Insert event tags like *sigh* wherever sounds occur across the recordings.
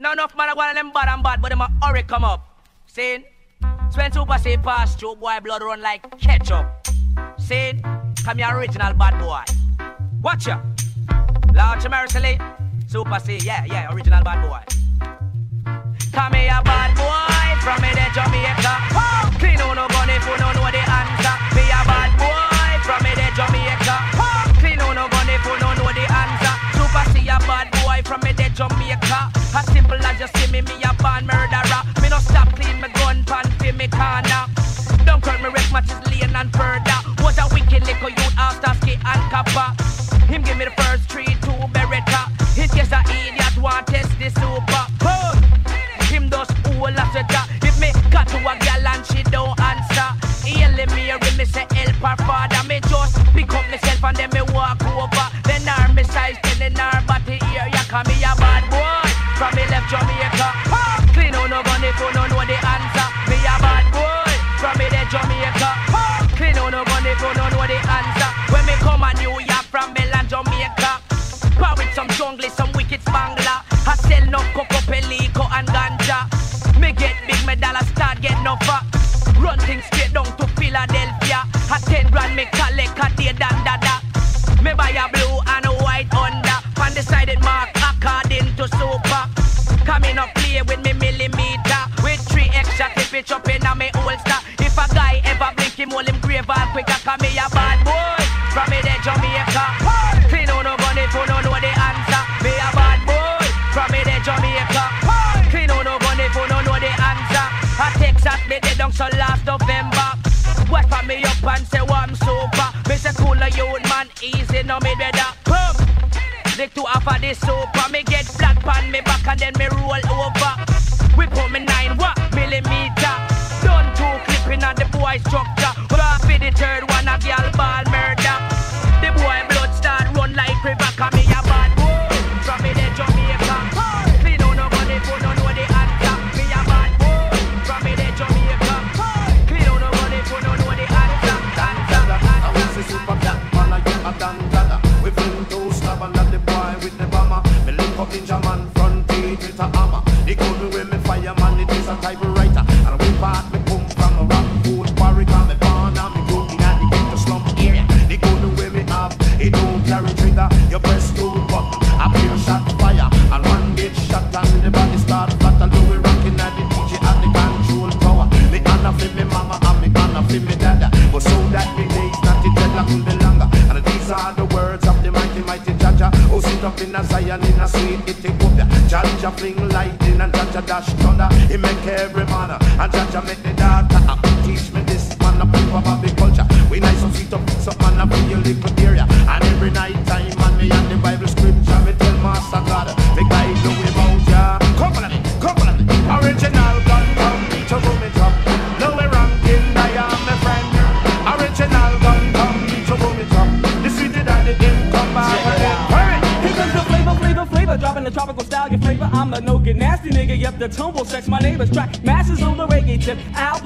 Now enough man a go on them bad and bad, but them a hurry come up. When Super say pass through, boy blood run like ketchup. See? Come your original bad boy. Watch ya. Large Mercilessly. Super say, yeah, yeah, original bad boy. Come here, bad boy, from me the Jamaica. Oh, clean on no gun if you don't know the answer. Be a bad boy, from me the Jamaica. Oh, clean on no gun if you don't know the answer. Super see a bad boy from me the Jamaica. As simple as you see me, me a bad murderer. Me no stop clean my gun pan fi me corner. Don't call me wreck matches lane and further. What a wicked little youth after ski and kappa. Him give me the first three, two beretta. In case a idiot want test the super. Oh, him does all the job. If me got to a gal and she don't answer, healing me, me say help her father. Me just pick up myself and then me walk over. Then her me size, then her body here. Ya call me a bad boy from me left Jamaica. Clean on no gun if you don't know the answer. Me a bad boy from me the Jamaica. Clean on no gun if you don't know the answer. When me come a New York from Milan, Jamaica. Power with some jungle, some wicked spangler. I sell no coco, pelico and ganja. Me get big, me dollar start get no fat. Run things straight down to Philadelphia. A ten grand me collect a day dan da da. Me buy a blue Coming up play with me millimeter. With three extra tip it up in me holster. If a guy ever blink him, hold him grave all quick. I come me a bad boy. From me the Jamaica. Clean on no gun if you don't know the answer. Me a bad boy. From me the Jamaica. Clean on no gun if you don't know the answer. A Texas me dead down so last November. For me up and say oh, I'm super. Me say cooler youth man easy no me better. To half of this super. Me get flat pan me back and then me roll over. We put me nine what millimeter. Done two clipping on the boy structure. But after the third one a girl ball a typewriter. And we part me come from a rock quarry, come me born and me grow in the ghetto slum area. They call the with me up, it don't carry trigger. You press two button, a pure shot fire. And one get shot and the body start flat. And we rocking at the DJ at the control tower. Me honor for me mama and me honor for me dada. But so that the days not the dreadlock will be longer. And these are the words of the mighty, mighty Jaja. Who sit up in a Zion in a sweet Ethiopia. Jaja fling lightning and Jaja dash every my neighbor's track. Masses on the reggae tip, Al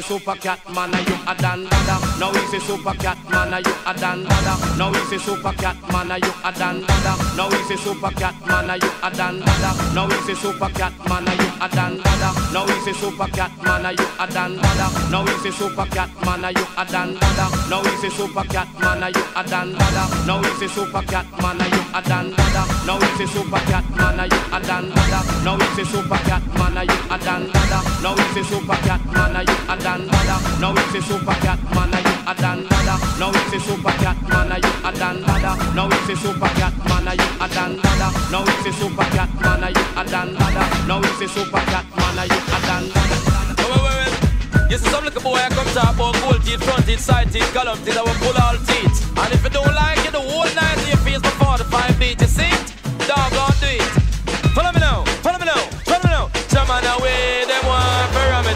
a super cat, man, are you a dan dada. Now he's a super cat, man, are you a dan dada. Now he's a super cat, man, are you a dan dada. Now he's a super cat, man, are you a dan dada. Now he's a super cat, man, are you a dan dada. Now easy super cat man, are you a dan dada? Now easy super cat man, are you a dan dada? Now easy super cat man, are you a dan dada? Now easy super cat man, are you a dan dada? Now easy super cat man, are you a dan dada? Now easy super cat man, are you a dan dada? Now easy super cat man, are you a dan dada? Now easy super cat man, are you a dan dada? Now easy super cat man, are you a dan dada? Now easy super cat man, are you a dan dada? Now easy super cat man, are you a dan dada? Now easy super cat man, are you a dan dada? You see some little boy I come top about gold teeth, front teeth, side teeth, column teeth, I will pull all teeth. And if you don't like it, the whole night to your face before the five beat, you see it? Dog on do it.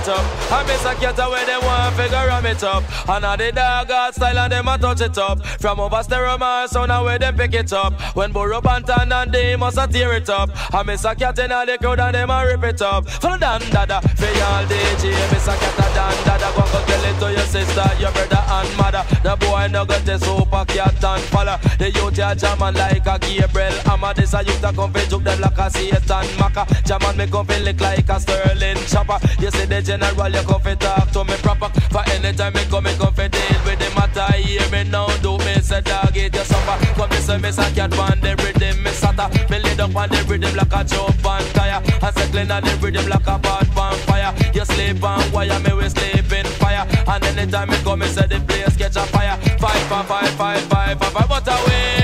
It up. I miss a cat away, them want figure ram it up. And now the dog style and them a touch it up. From over stereo man, sound away them pick it up. When Burro Banton and they must a tear it up. I miss a cat in the crowd and them a rip it up. Follow Dan Dada, for y'all DJ, miss a cat a Dan Dada. Go go tell it to your sister, your brother and mother. The boy no got the super cat and follow. The youth ya jamming like a Gabriel Hammer. This a youth a come fi juke them like a Satan Maka. Jamming me come fi lick like a Sterling chopper. You see the general, you come fi talk to me proper. For anytime me come, me come fi deal with the matter. Hear me now, do me say dog it your suffer. Come me say me say cat on the rhythm, me sata. Me lay down on the rhythm like a jump on tire. And say clean on the rhythm like a pot on fire. You sleep on wire, me we sleep in fire. And anytime me come, me say the place catch a fire. Five, five, five, five, five, five, five. But away,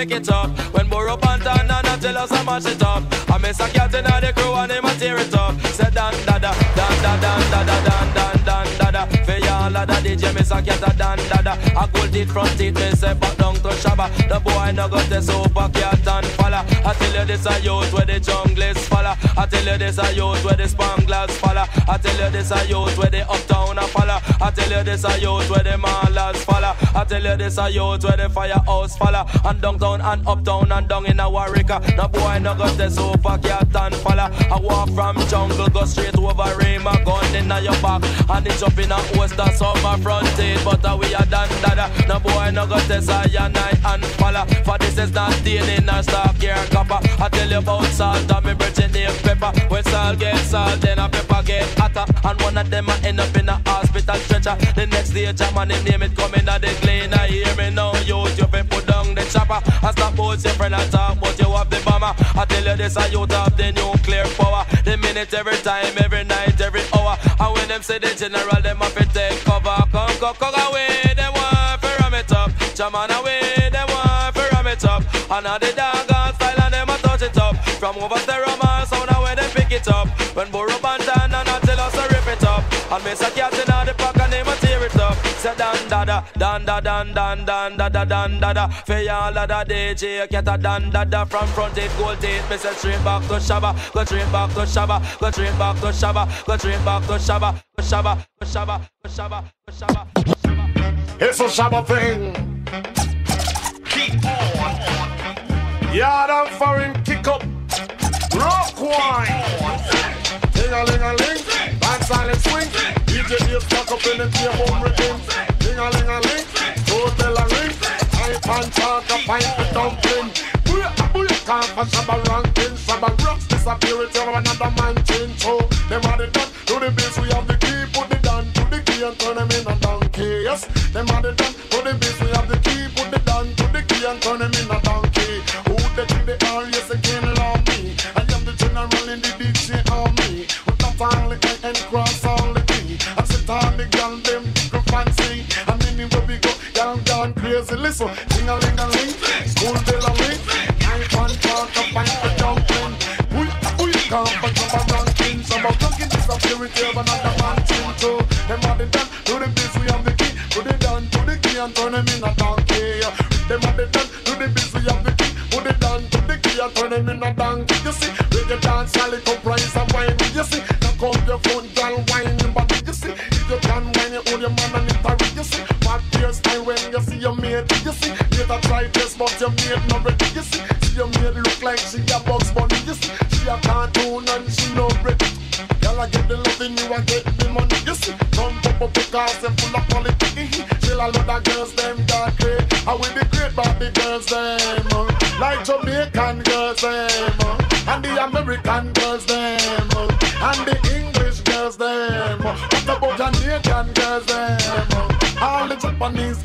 pick it up. When Burro Banton and I tell us I mash it up. I miss a cat in the crew and them a tear it up. Say dan da da, dan da dan da da dan dan dan da da. For y'all DJ, miss a cat a dan da da. A gold teeth front teeth, me say back down to Shabba. The boy no got the super cat and falla. I tell you this a youth where the junglist falla. I tell you this a youth where the spanglers falla. I tell you this a youth where the uptown a falla. I tell you this a youth where the malas falla. I tell you this a youth where the firehouse falla. And downtown and uptown and down in a Warwick. No boy no got the super cat and falla. I walk from jungle go straight over rain. Gun in your back and it jump in a host that's on front teeth. But uh, we are done dada. No boy no got the cyanide and I and falla. For this is not in a stock here copper. I tell you about salt and me virgin name pepper. When salt get salt, then a pepper get hotter. And one of them a end up in a hospital stretcher. The next day, jam and him name it coming out the clean. I hear me now, you fi put down the chopper. I stop both your friend and talk, but you have the bomber. I tell you this, I youth have the nuclear power. The minute, every time, every night, every them say the general, them have to take cover. Come, come, come away, them want to ram it up. Jam on away, them want to ram it up. And now the dog da da, dan da dan dan dan da da dan da da. For y'all a da DJ, cat a dan da da. From front it, gold teeth, me say straight back to Shabba. Go straight back to Shabba, go straight back to Shabba, go straight back to Shabba, to Shabba, to Shabba, to Shabba, to Shabba. It's a Shabba thing. Keep on. Yard and foreign kick up. Rock wine. Ding a ling a ling. Band silent swing. DJ Dave stuck up in the tear rhythm. A ling a ling. Hotel a ring. Pipe and talk a pipe with dumpling. Booyah, booyah, can't for Shabba ranking. Shabba rocks disappear it over another man change. So them are the done to the base. We have the key. Put the down to the key and turn them in a donkey. Yes, them are the done to the base. We have the key. Put the down to the key and turn them in a donkey. Who the king they are? Yes, they can't love me. I am the general in the DJ army. With the and, and cross gone. Listen, ding a ling a ling, school bell a ring. Knife and talk up and the dumpling. We, we come from some ranking. Some of ranking disappearity of another man too. Them are the done, to the biz, we have the key. Put it down to the key and turn them in a donkey. Them are the done, to the biz, we have the key. Put it down to the key and turn them in a donkey. You see, reggae dance, solid up price and but your mate not ready. You see, see your mate look like she a Bugs Bunny. You see, she a cartoon and she no ready. Girl, I get the loving, you I get the money. You see, some pop up because them full of quality. Still a lot of girls, them got great. I with the great body girls them, uh, like Jamaican girls them, uh, and the American girls them, uh, and the English girls them. What about Jamaican girls them? All the Japanese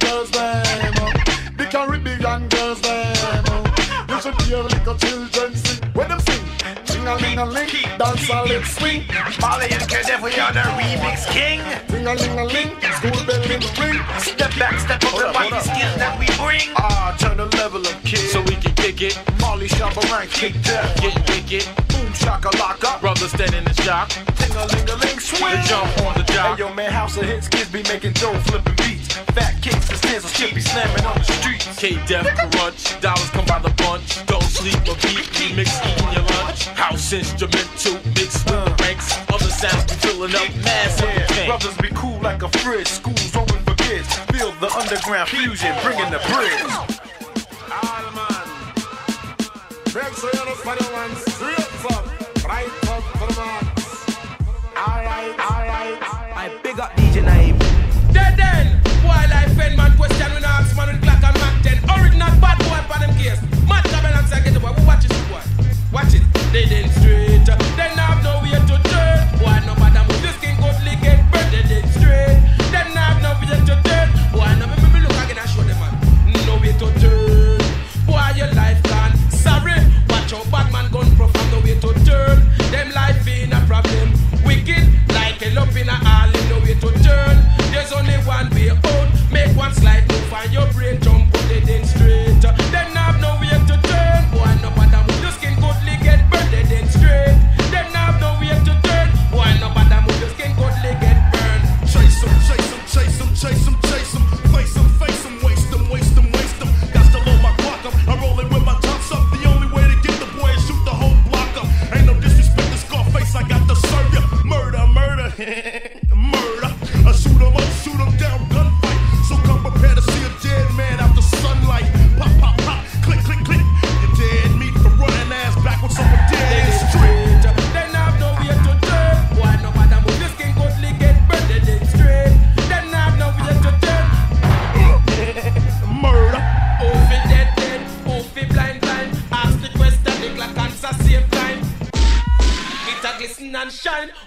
ling a ling, dance a lip swing. Molly and Kid, we are the remix king. Ring a ling a ling, school bell in the ring. Step back, step up the body skills that we bring. Ah, turn the level up, kid. So we can kick it, Molly shop around, kick that. get wicked. Boom, shaka laka. Brothers standing in the shock. Ting a ling a ling, swing. The jump on the job. Hey, yo, man, house of hits, kids be making dough, flipping beats. Fat kicks and stands on shit be slamming on the streets. K Def Crunch, dollars come by the bunch. Don't sleep or beat, remix eating your lunch. House instrumental, mixed with uh. ranks. Other sounds be filling up mass Yeah, tank. brothers be cool like a fridge. Schools open for kids. Feel the underground fusion, bringing the bridge. All man. Make sure you know for straight up, right up for the man. Alright, alright. I big up DJ Naeem. Dead then, boy like pen man? Question when I ask man with Glock and Mac 10 Original bad boy for them case. Mad trouble and say get the boy, watch it boy Watch it, they then straight. They have no way to turn. Boy no matter move this king go get burned. They then straight. They have no way to turn. Boy no me, me, look again and show them man. No way to turn. Boy your life gone? Sorry, watch out bad man pro from no way to turn. Them life in a problem one way out Make one slide move and your brain jump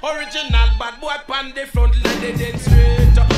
Original bad boy pan the front line, they dead straight.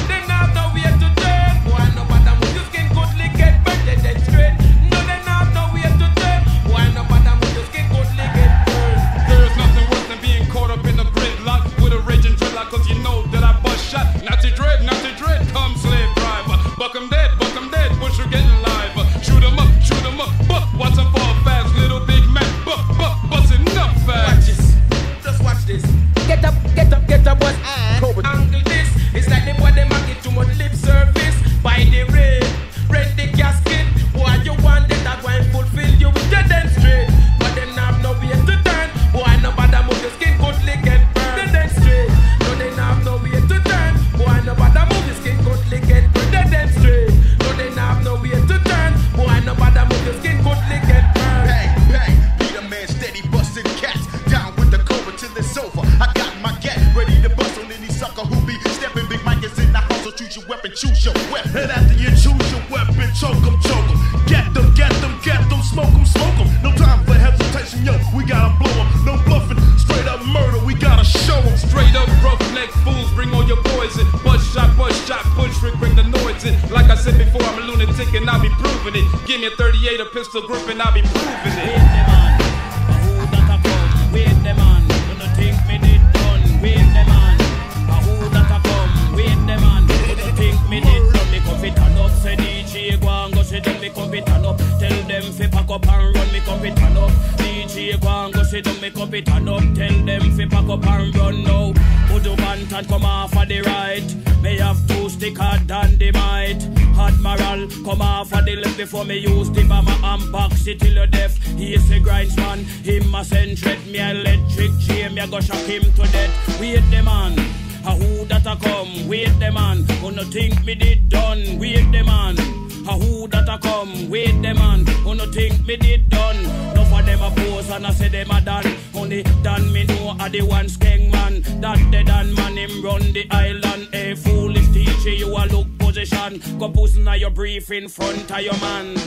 In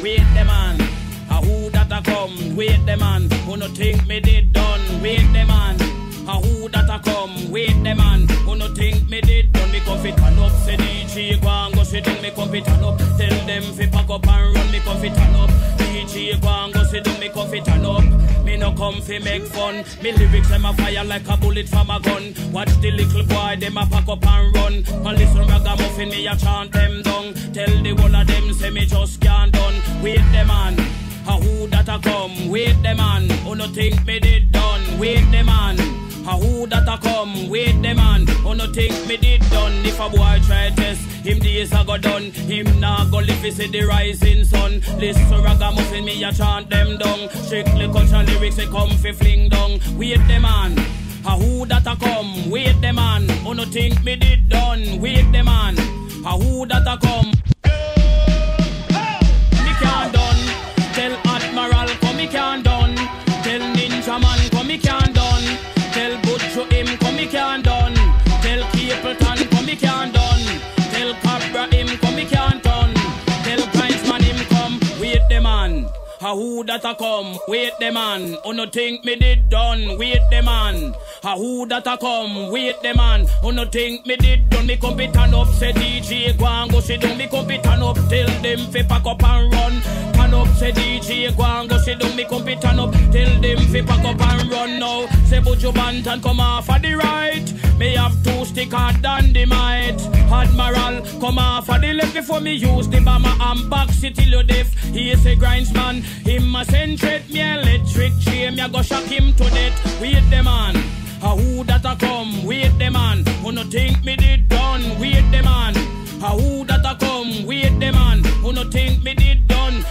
and down. Me come fit turn up, tell them fi pack up and run. Me come fit turn up, DJ go and go sit down. Me come fit turn up. Me no come fi make fun. Me lyrics them a fire like a bullet from a gun. Watch the little boy them a pack up and run. And listen ragamuffin me a chant them down. Tell the whole of them say me just can't done. Wait them man. A who that a come? Wait the man. Who no think me did done? Wait the man. A who that a come? Wait the man. Who oh, no think me did done? If a boy try test, him days a go done. Him nah go live see the rising sun. Listen ragamuffin me a chant them down. Strictly culture lyrics they come fi fling down. Wait the man. A who that a come? Wait the man. Who oh, no think me did done? Wait the man. A who that a come? Me can't done. Tell Admiral come me can't done. Tell Ninja Man come me can't done. A who that a come? Wait the man. Who no think me did done? Wait the man. A who that a come? Wait the man. Who no think me did done? Me come be turn up. Say DJ go and go sit down. Me come be turn up. Tell them fi pack up and run. Up. Say DJ go and go sit down. Me come turn up. Tell them fi pack up and run now. Say Buju Banton come off of the right. Me have two stick hard than the might. Admiral come off of the left before me use the bomber and back city you deaf. He say grindsman. Him a centrate me electric chain. Me a go shock him to death. Wait the man. A who that a come? Wait the man. Who no think me did done? Wait the man. A who that a come? Wait the man. Who no think me did done,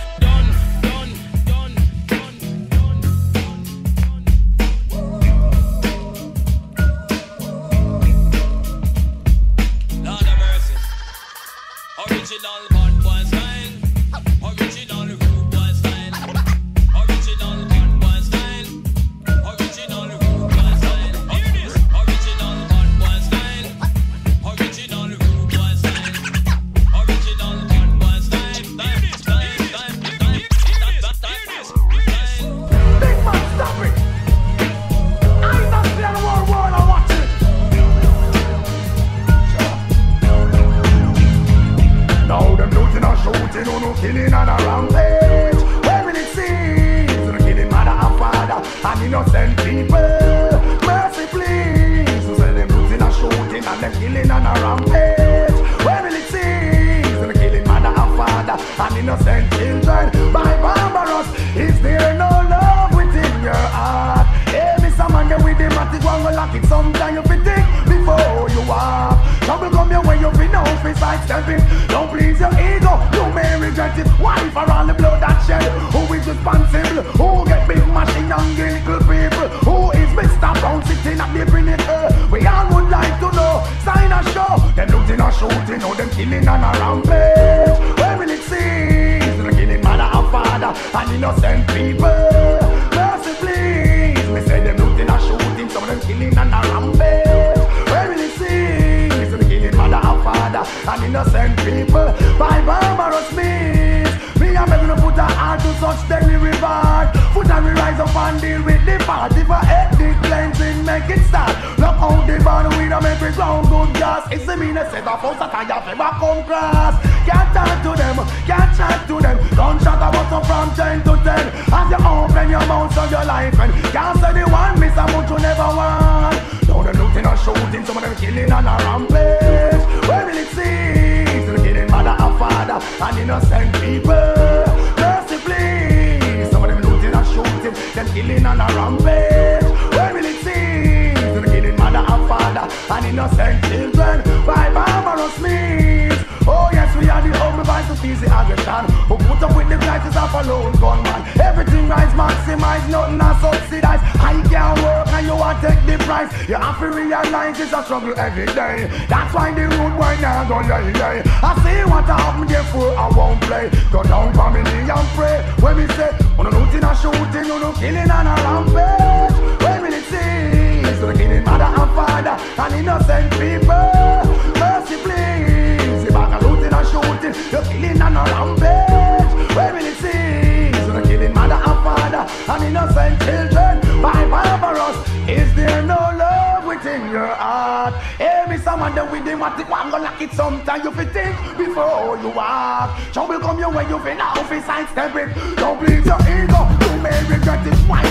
killing and a rampage. When will it cease? No killing mother and father and innocent people. Mercy please. Who say them looting and shooting and them killing and a rampage. When will it cease? No killing mother and father and innocent children. By barbarous, is there no love within your heart? Hey, man get with the matic one will lock it sometime you think before you walk. Trouble come your way, you be no face like stepping. Don't please your ego, regret it. Why for all the blood that shed? Who is responsible? Who get big machine and giggle people? Who is Mr. Brown sitting at the pinnacle? We all would like to know. Sign a show. Them looting and shooting, oh them killing and a rampage. When will it cease? Them killing mother and father and innocent people. Mercy please. Me say them looting and shooting, some of them killing and a rampage. When will it cease? Killing mother and father and innocent people by barbarous means. To such deadly reward. Foot and we rise up and deal with the part. If I ethnic cleansing, make it start. Look out the band with a make it ground good gas. It's the mean set of us that I have ever come cross. Can't talk to them, can't chat to them. Gunshot a button from 10 to 10. As you open your mouth so your life and can't say the one miss a much you never want. Now them looting and shooting, some of them killing and a rampage. Where will it cease? They're killing mother and father and innocent people. Killing and a rampage. Where will it cease? They're killing mother and father and innocent children by barbarous means. Oh yes, we are the only voice feel the aggression. Who put up with the prices of a lone gunman. Everything rise, maximize, nothing I subsidize. I can't work and you want take the price. You have to realize it's a struggle every day. That's why the road boy now go lay lay. I see what I happen, therefore I won't play. Go down for me and pray. When we say, on a looting and shooting, on a killing and a rampage. When will it cease? On a killing mother and father and innocent people. Mercy please. You're killing and a rampage. It cease? On a killing mother and father and innocent children. By barbarous, is there no love within your heart? Hey, me someone that with the matic gonna lock it sometime you fi think before you walk. Trouble come your way, you fi now fi sidestep it. Don't please your ego, you may regret it. Why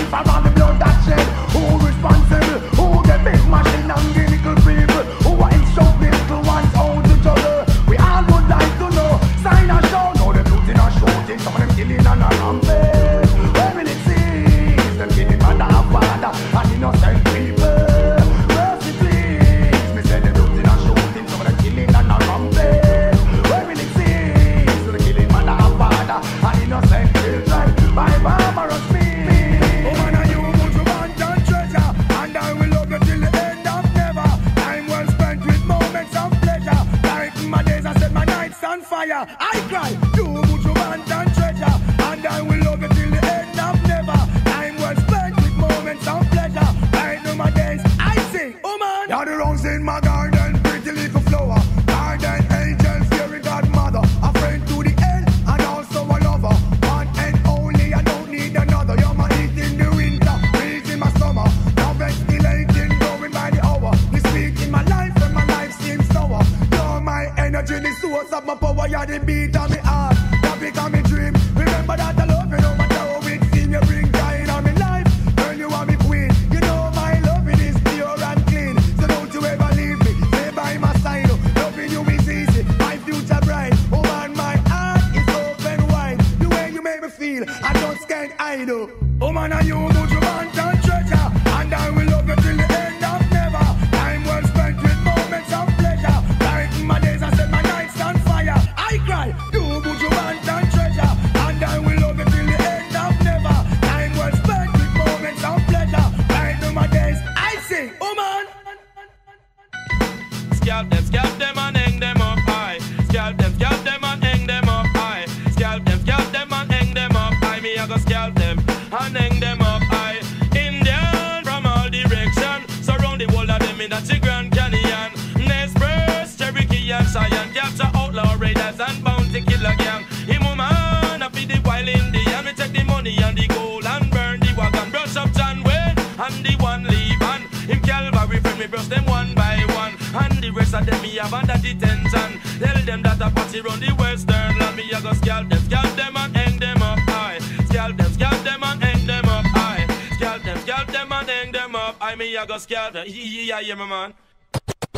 I me a go them. Yeah, yeah, my man.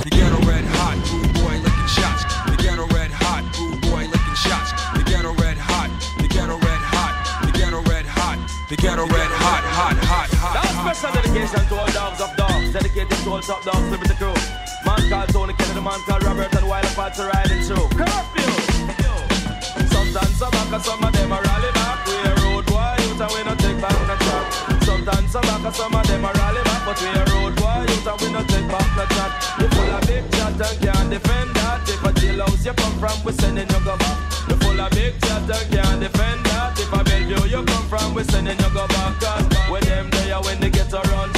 The ghetto red hot, rude boy licking shots. The ghetto red hot, rude boy licking shots. The ghetto red hot, the ghetto red hot, the ghetto red hot, the ghetto red hot, hot, hot, hot. That's special dedication to all dogs of dogs, dedicated to all top dogs, liberty crew. Man called Tony Kennedy, man called Robert, and Wild Apache to riding through. Curfew! Sometimes some back, and some of them are rally back. We a road boy, youth, and we no take back no chat. Sometimes some back, and some of them are rally back, but we a road youth, and we no take back no chat. You full of big chat and can't defend that. If a jailhouse you come from, we sending you go back. You full of big chat and can't defend that. If a Bellevue you come from, we sending you go back. Cause when them there, when they get around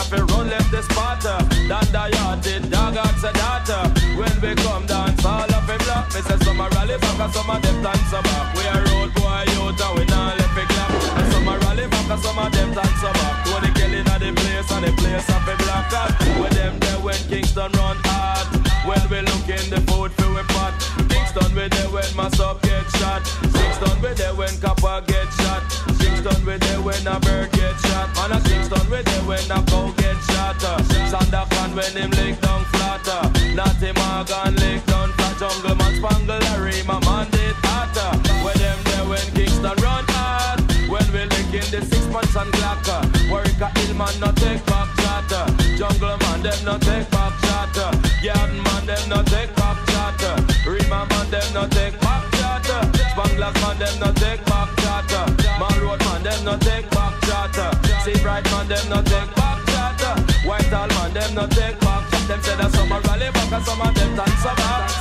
have to run left the spotter. Uh, Dan the yard did dog ask a daughter. When we come dance all of him block. Me say some a rally back and some of them dance a back. We a road boy youth and we not left it clap. And some a rally back and some of them dance a back. Tony Kelly na the place and the place of a black cat. With them there when Kingston run hard. When we look in the food for we pot. Kingston we there when my sub get shot. Kingston we there when copper get shot. Kingston we there when a bird get shot. And a Kingston we there when a cow get when him lick down flatter. Natty Morgan, Lick down for Jungle Man, Spangle Larry, my man did hotter. Where them there when Kingston run hard. When we lick in the six months and glacker. Work a Hillman, no take back chatter. Jungle Man, them no take back chatter. Garden Man, them no take back chatter. Rima Man, them no take back chatter. Spanglers Man, them no take back chatter. Man Road Man, them no take back chatter. See Bright Man, them no take back All Man, them no take back. Them say that some a rally back and some of them dance back.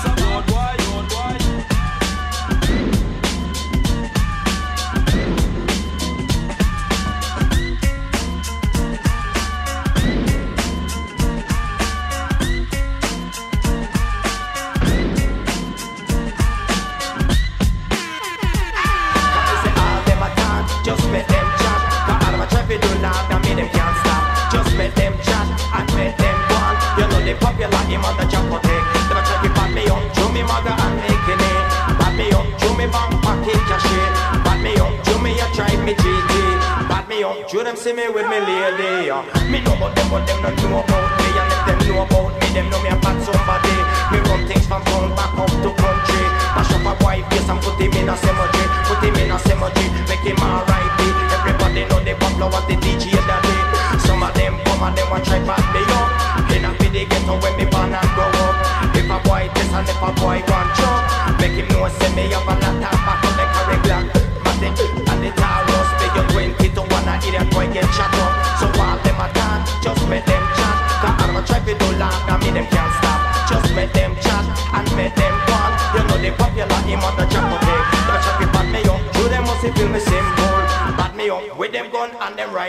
Me them see me with me lady. Me know about them, but them not know about me. And if them know about me, them know me a bad somebody. Me run things from town back up to country. Mash up a boy face and put him in a cemetery. Put him in a cemetery, make him alright. Everybody know they popular what the DJ that day. Some of them come and them want try pat me up. Then I they get on when me born and grow up. If a boy this and if a boy want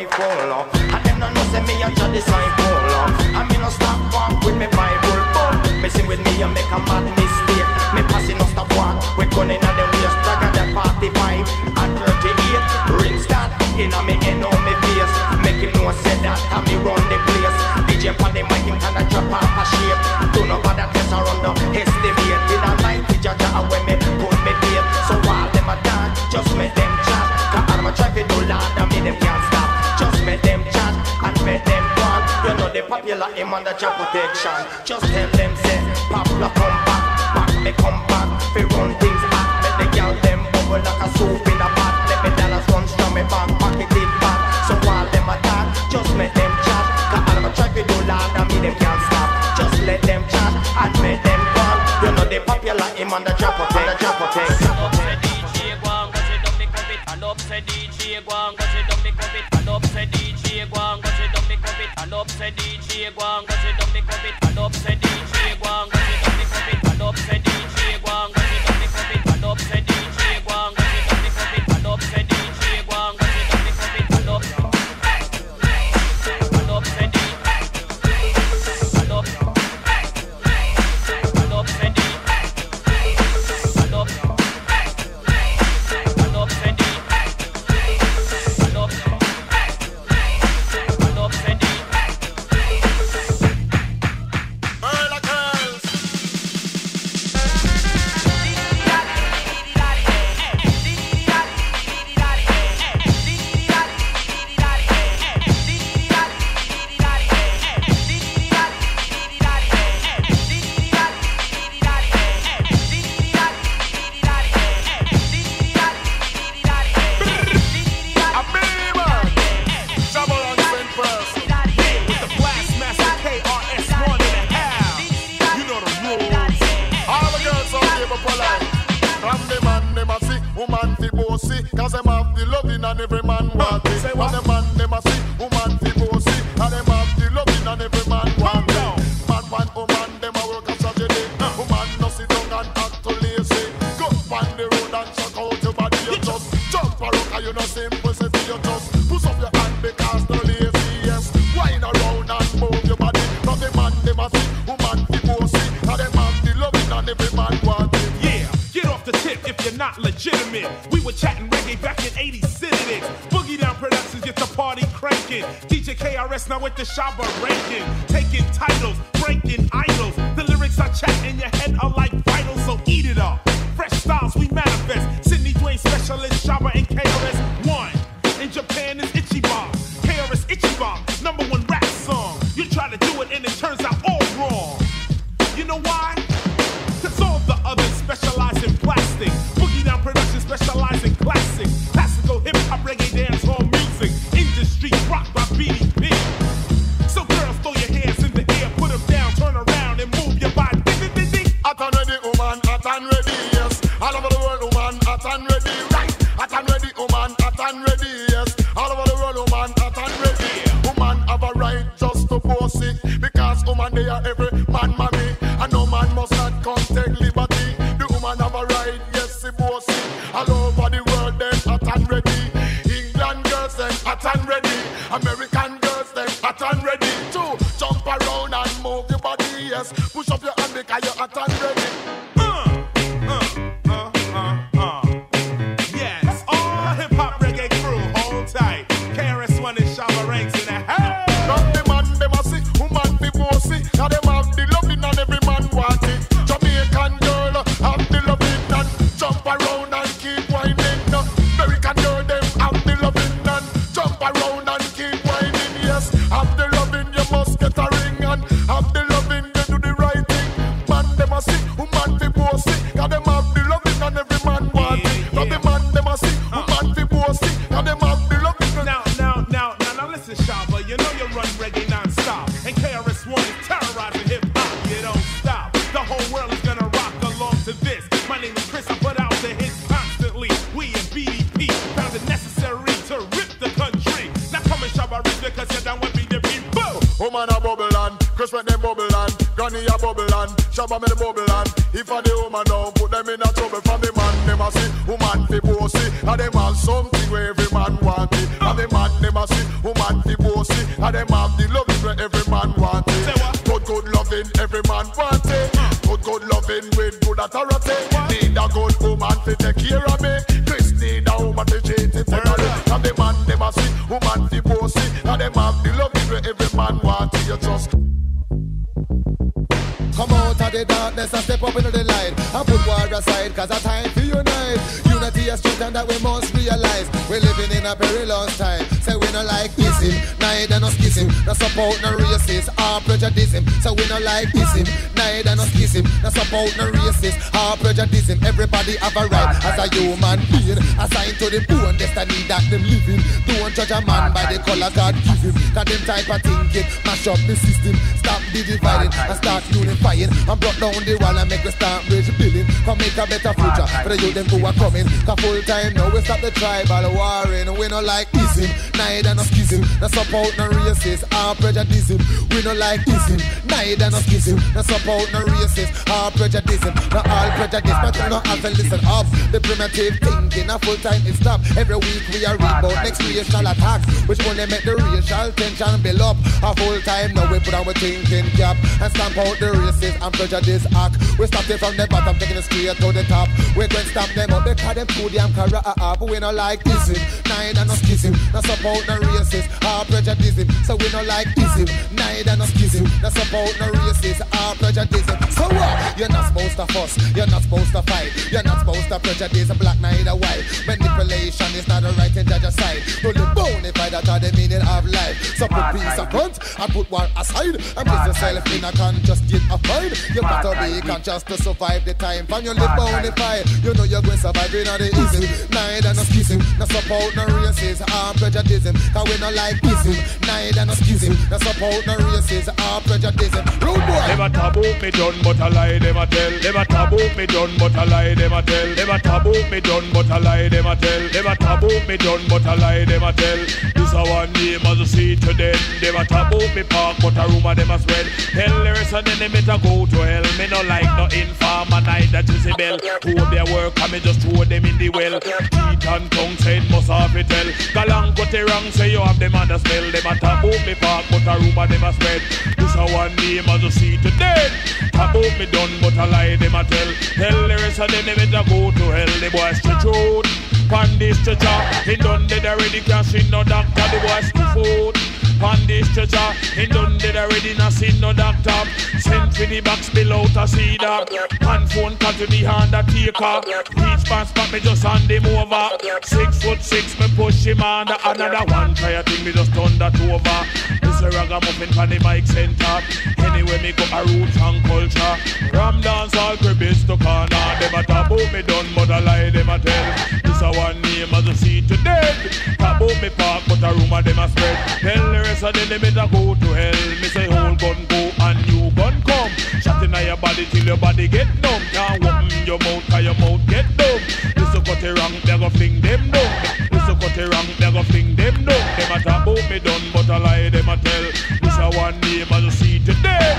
rifle. And them no know say me a your disciple. Him the job protection. Just tell them say, popular come back, back me come back. Fi run things back, make the girl them bubble like a soup in a pot. Let me dollars run strong me back, pocket it back. So while them attack, just make them chat. Cause all my traffic do loud and me them can't stop. Just let them chat and make them go. You know the popular him on the job Me the bubble and If a the woman neither no schism. No support no racist or prejudice So we no like ism, neither no schism. No support no racist or prejudice Everybody have a right as a human being. Assigned to the own destiny that them living Don't judge a man by the color God give him. Cause them type of thinking mash up the system. Stop the dividing and start unifying. And brought down the wall and make we start bridge Come make a better future for the youth them who are coming. Cause full time now we stop the tribal warring We no like ism, neither no schism No support no racist or prejudice. We no like ism, neither no schism. No support no racist or prejudice. No all prejudice. But you no have to listen. Up The primitive thinking. A full time is stop. Every week we are read about next racial attacks Which only make the racial tension build up. A full time now we put we thinking cap And stamp out the racist and prejudice act. We stop it from the bottom taking it straight to the top. We going stamp them up because them too damn career up. We no like ism, neither no schism. No support no racist. Or prejudice. So we no like ism, neither no schism. No support no racist. Or prejudice to fuss, you're not supposed to fight. You're not supposed to prejudice black neither white. Manipulation is not a right in judge side Only bonify that are the meaning of life. So put peace a front and put war aside. And place yourself in a conscious state of mind. You gotta be conscious to survive the time. When you live bonify, you know you're going to survive in the ism Neither no schism, no support no racism. Or prejudice. Cause we no like ism, neither no schism. No support no racism. Or prejudice. Rude boy. A taboo me done but a lie a tell Them a taboo me done but a lie them a tell. Them a taboo me done but a lie them a tell. Them a taboo me done but a lie them a tell. This a one name as a see to them. Them a taboo me park but a rumor them a spread Tell the rest of them they better go to hell. Me no like no informer neither Jezebel. Who their work and me just throw them in the well. Teeth and tongue said must have it tell. Galang got it wrong say you have them under spell. Them a taboo me park but a rumor them a spread This a one name as a see to them. Taboo me done but a lie them a tell. Tell the rest of them they better go to hell. The boy stretch out Pan this stretcher He done dead already can't see no doctor. The boy stiff out Pan this stretcher He done dead already not see no doctor. Send for the box below to see that. Pan phone call to the undertaker Each pan spot me just hand him over. Six foot six me push him under Another one. Try a thing me just turn that over. This a ragamuffin pan the mic center. Anyway me go a roots and culture. Ram dance all cribbies to corner Them a taboo me done but a lie them a tell This a one name as a see to dead Taboo me park but a rumor them a spread Tell the rest of them they better go to hell Me say whole gun go and new gun come Shot in your body till your body get numb. Can't open your mouth, cause your mouth get dumb. Listen cut it wrong, they go fling them down. Listen cut it wrong, they go fling them down. Them a talk about me done, but a lie them a tell. This a one name as you see today.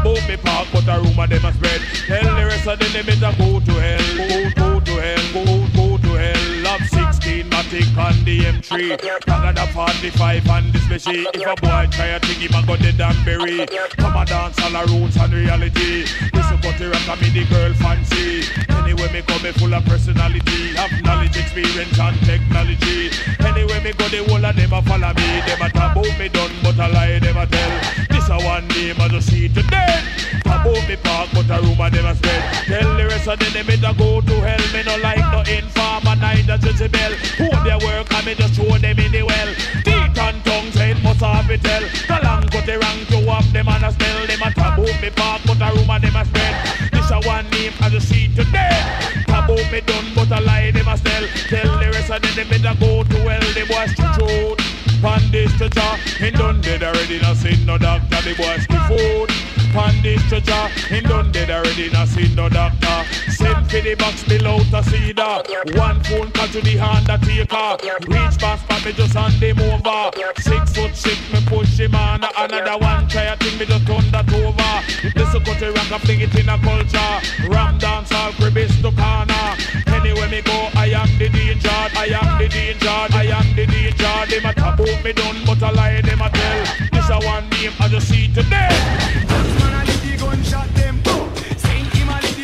About me park, but a rumor them a spread. Tell the rest of them they better go to hell, go, go to hell, go, go to hell. Love 16, Matic on the M3. I got a 45 on this machine. If a boy try a thing, he ma go dead and bury. Come a dance all the roots and reality. Listen, but the rock me the girl fancy. Anyway, me come me full of personality. Have knowledge, experience and technology. Anyway, me go the whole of them a follow me. Them a talk me done, but a lie them a tell. This a one name as you see today. About me park, but a rumor a spread. Tell the rest of them they better go to hell. Me no like no informer, neither Jezebel. Who their work and me just throw them in the well. Teeth and tongues, head must have it tell. The long cut the rank to up them and a smell. Them a about me park, but a rumor a spread. This a one name as you see today. About me done, but a lie them a tell. Tell the rest of them they better go to hell. The boys to truth. Pan this stretcher, he done dead already, no sin no doctor, the boys the food. Pan this stretcher, he done dead already, no sin no doctor. Send for the box below to cedar. One phone call to the hand taker. Reach past for me just hand him over. Six foot six, me push him on. Another one try a thing, me just turn that over. This a a rock, I fling it in a culture. Ram dance all cribbies to corner. Anywhere me go, I am the danger. I am the danger. I am the danger. Them a about me done, but a lie them a tell. This a one name I just see today. I gunshot them. Oh. Saint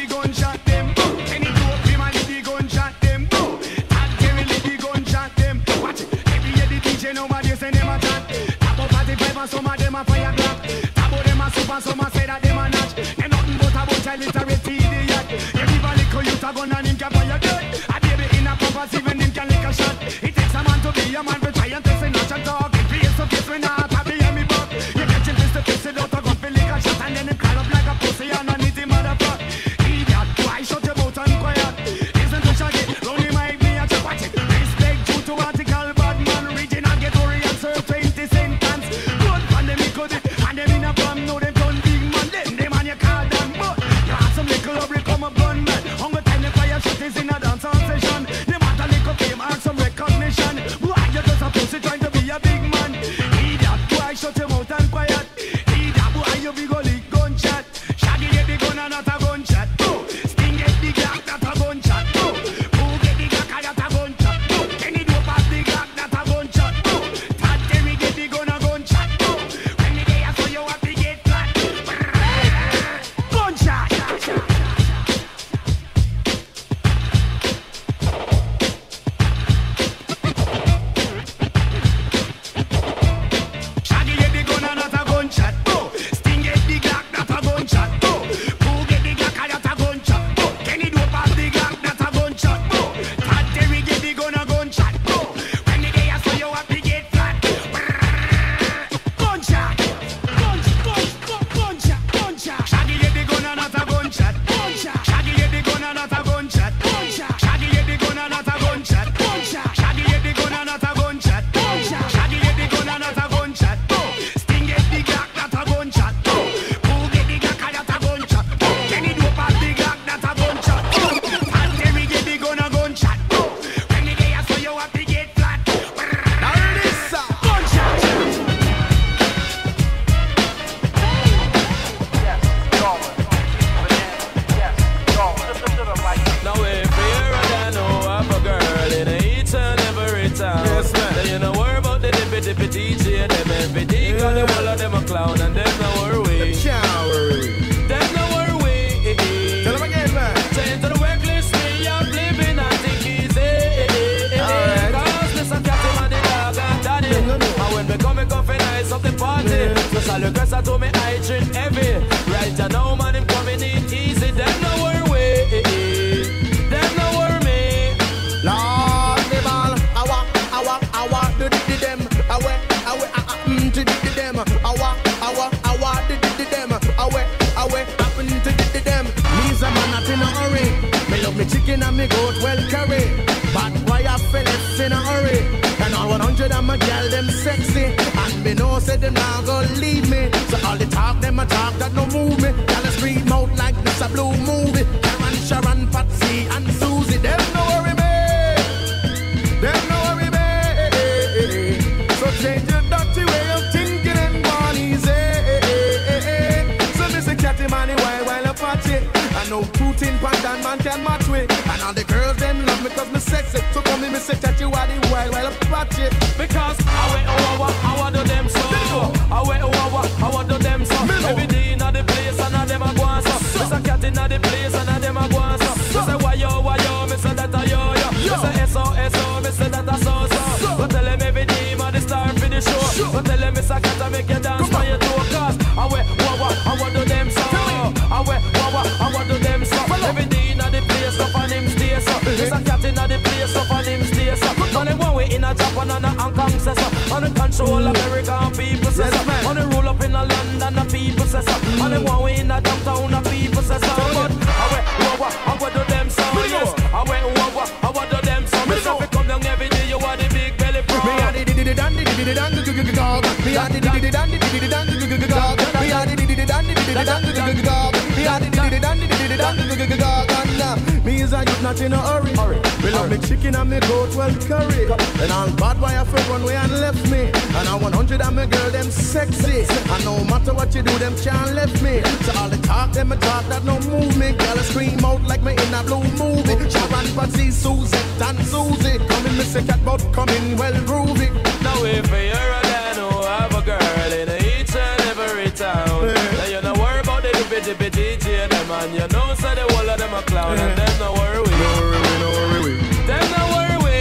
gunshot them. Oh. Gunshot them. Oh. The gunshot them. Every the DJ nobody a and some of them a fire black. Tap out them a and some a say that London and Kong says so. And the control American people says yes, so. Man. And the roll up in the London the people says so. Mm. And the one way in the downtown the people says so. But I went over, I went to them some. Yes, I went over, I went to them some. Yes, you come down every day, you are the big belly pro. Me and the diddy dandy, diddy dandy, diddy dog. Me and the diddy dandy, diddy dandy, diddy dog. Me and di di dandy, di dandy, diddy dog. Me and the diddy dandy, diddy dandy, diddy dog. I eat not in a hurry. hurry. Me love me chicken and me goat well curry. Then all bad boy have one way and left me. And I 100 and me girl them sexy. And no matter what you do, them can't left me. So all the talk, them a talk that no movement. Girl, I scream out like me in a blue movie. Sharon, Patsy, Suzette and Susie. Come in, Mr. Cat, but come in well groovy. Now if you're a guy, no have a girl in each and every town. Yeah. IGP DJ them and you know say the whole of them a clown and mm-hmm. them no worry we. No worry we, no worry we. Them no worry we.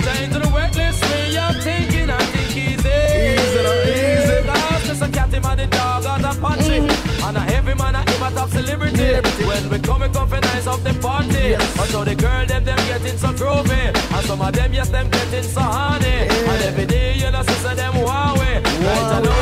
Time to the workless way of thinking I think he's easy. Easy, no easy. Cause just a cat him and the dog got a punchy. Mm. Mm-hmm. And a heavy man a him a top celebrity. celebrity. When we come and nice off the party. Yes. saw the girl them them getting so groovy. And some of them yes them getting so horny. Yeah. And every day you know sister them Huawei. Wow. Right, I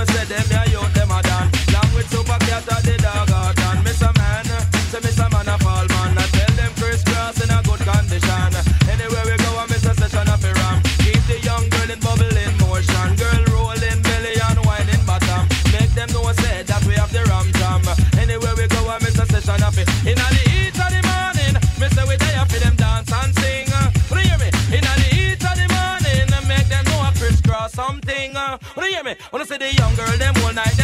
someone said them they are them all night.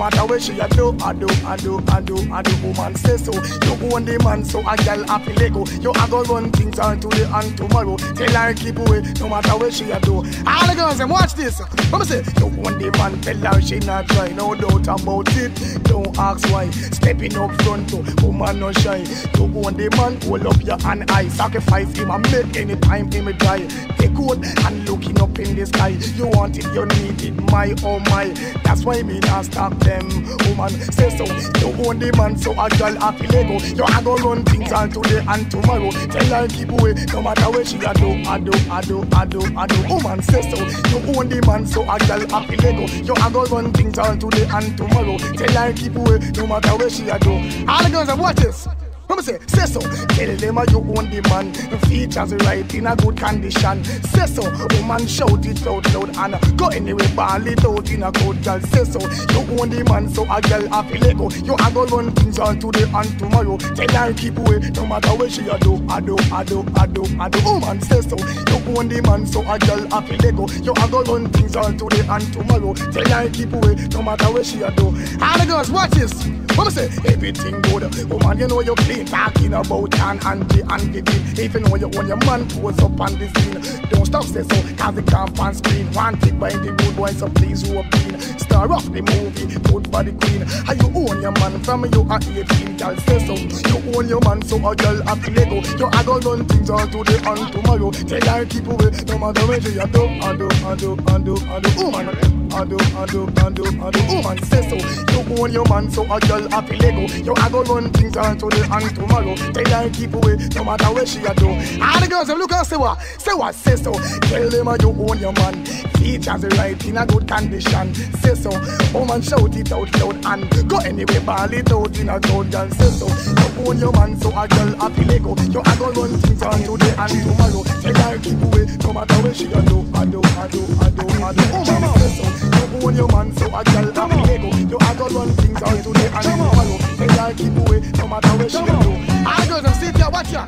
Away, no matter where she a do, I do, I do, I do, I do. Woman say so. You own the man, so a girl happy Lego. You a go run things on today and tomorrow. Tell her keep away, no matter where she a do. All the girls, them watch this. Let me say, you own the man, tell her she not try, no doubt about it. Don't ask why. Stepping up front, to woman no shy. You own the man, hold up your hand, I sacrifice him and make any time him die. Take good and looking up in the sky. You want it, you need it, my oh my. That's why me not stop them. Woman say so. You own the man, so a girl happy Lego. You a go run things on today and tomorrow. Tell her keep away, no matter where she a do, I do, I do, I do, I do. Woman say so. You own the man, so a girl happy Lego. You a go run things on today and tomorrow. Tell her keep away, no matter where she a do. All the girls, watch this. Let me say, say so. Tell them you own the man. Features right in a good condition. Say so. Woman shout it out loud and go anywhere, ball it out in a good girl. Say so. You own the man, so a girl happy Lego. You a go run things on today and tomorrow. Tell her keep away, no matter where she a do. I do, I do, I do, I do. Oh, Woman say so. You own the man, so a girl happy Lego. You a go run things on today and tomorrow. Tell her keep away, no matter where she a do. All the girls, watch this. Let me say, everything good. Woman, you know you clean. Talking about John and G and Vivi. Even though you own your man pose up on the scene. Don't stop say so, cause the camp on screen. Wanted by the good boys, so please have been. Star of the movie, good body queen. How you own your man from you are 18, girl say so. You own your man, so a girl have to Lego. You a go run things on today and tomorrow. Tell her keep away, no matter where she a do, I do, I do, I do, I do. Woman, I do, I do, I do, I do. Woman say so. You own your man, so a girl happy Lego. You a go run things on today and tomorrow. Tell her keep away, no matter where she a do. All the girls them look and say what, say what, say so. Tell them you own your man. Features right in a good condition. Say so. Woman shout it out loud and go anywhere, ball it out in a good girl. Say so. You own your man, so a girl happy Lego. You a go run things on today and tomorrow. Tell her keep away, no matter where she a do. I do, I do, I do, I do. Woman say so. You own your man, so a girl happy Lego. You a go run things on today and tomorrow. Tell her keep away, no matter where she a do. All girls them sit here, watch ya.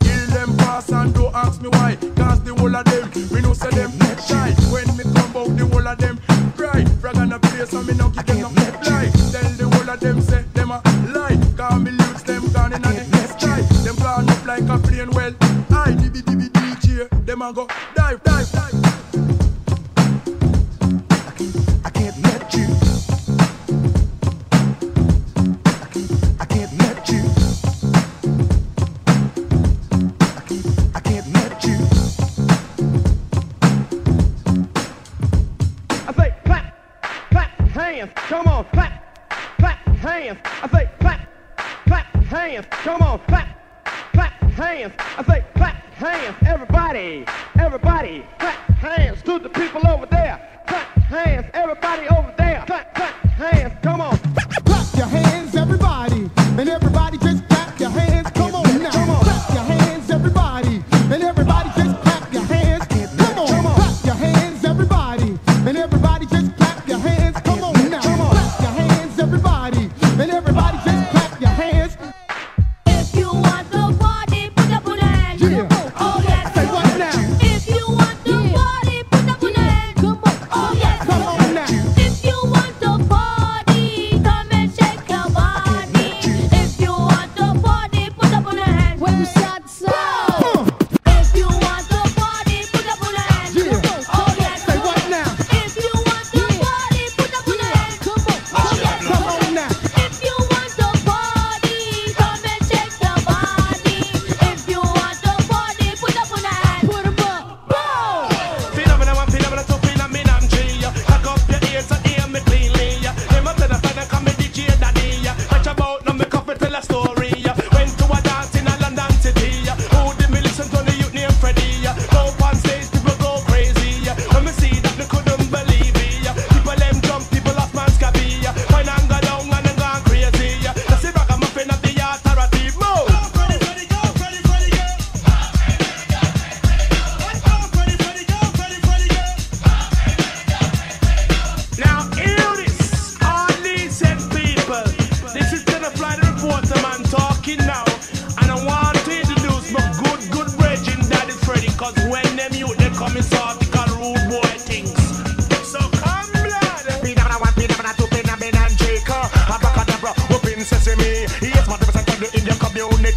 Kill them fast and don't ask me why. Cause the whole of them, we know say them neck shy. When me come out, the whole of them cry. Frag on the place and me no give them no reply. Tell the whole of them say them a lie. Cause me lose them gone in the sky. Them gone up like a plane well. I dibby dibby DJ, them a go dive, dive, dive.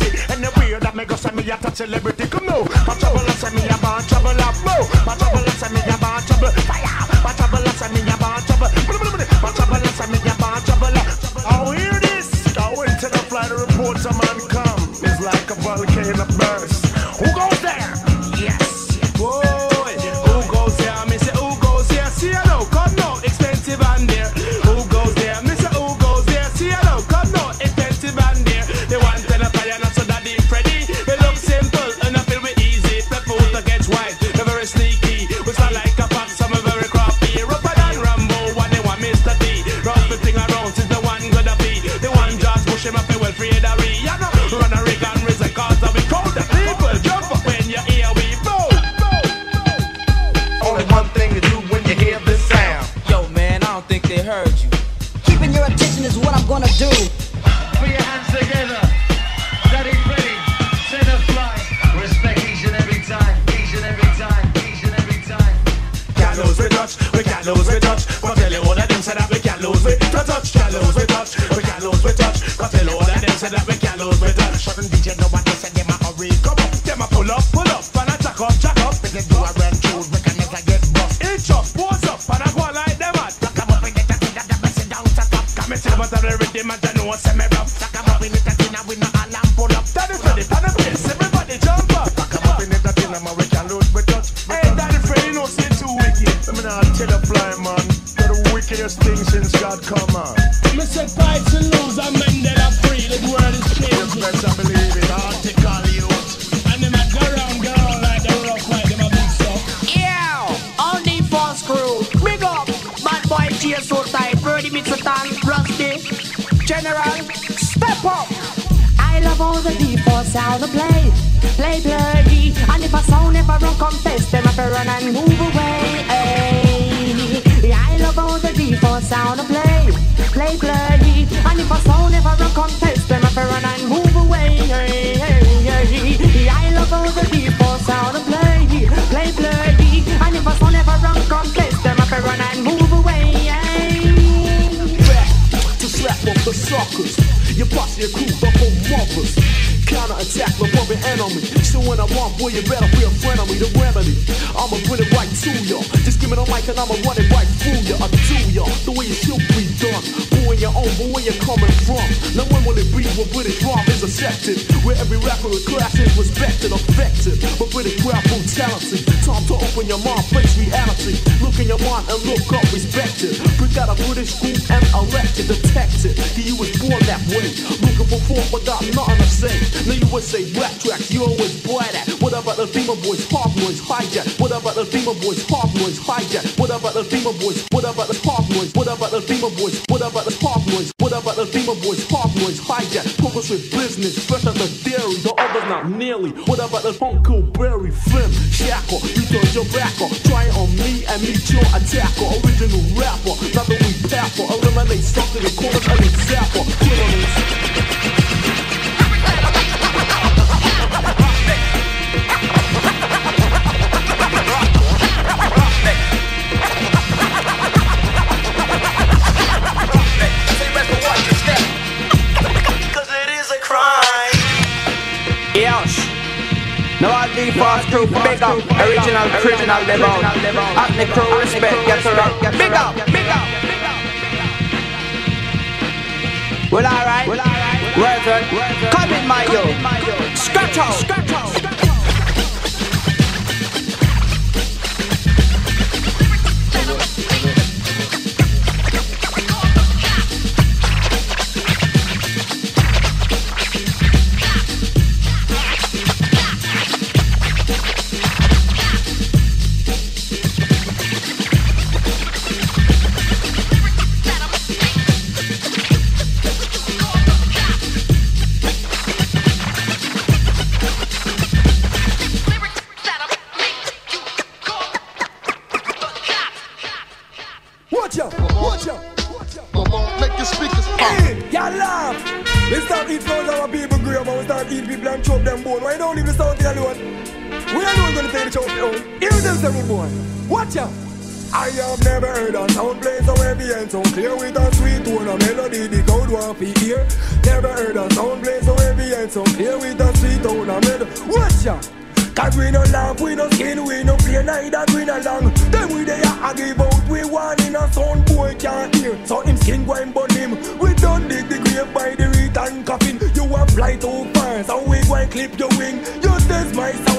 celebrity. Anywhere that me go, say me a a celebrity. Come now, my trouble, say me about trouble, up. No, my trouble, say me about trouble. Fire. I want, boy, you better be a friend of me, the remedy. I'ma put it right to ya. Just give me the mic and I'ma run it right through ya. I do ya, the way it should be done your own, but where you're coming from. No one will it be when British drop is accepted? Where every rapper with class is respected, affected, but British crowd full talented. Time to open your mind, face reality. Look in your mind and look up, respected. We out a British school and elected, detected. He you was born that way. Looking for form without nothing to say. Now you would say rap tracks, you always buy that. What about the Beamer boys, hard boys, hijack? What about the Beamer boys, hard boys, hijack? What about the Beamer boys? What about the hard boys? What about the Beamer boys? What about the hard boys. What about the demon boys? Hard boys, hijack, focus with business, fresh out the dairy, the others not nearly. What about the Uncle Barry, Flim, Shackle? You turn your back on, try it on me and meet your attacker. Original rapper, nothing we tapper, eliminate something, call and an example. Kill No, I leave fast crew, big up. Original, criminal, live on. Up the crew, respect, get to rock. Big up, big up. Well, alright. Well, alright. Come in, my yo. Scratch out. Scratch out. I have never heard a sound play so heavy and so clear with a sweet tone of melody the crowd want to hear. Never heard a sound play so heavy and so clear with a sweet tone of melody. Watch out. Cause we no laugh, we no skin, we no play neither green along. Then we there I give out, we one in a sound boy can't hear. So him skin go and burn him. We done dig the grave by the return coffin. You a fly too far, so we go and clip your wing. You test my sound,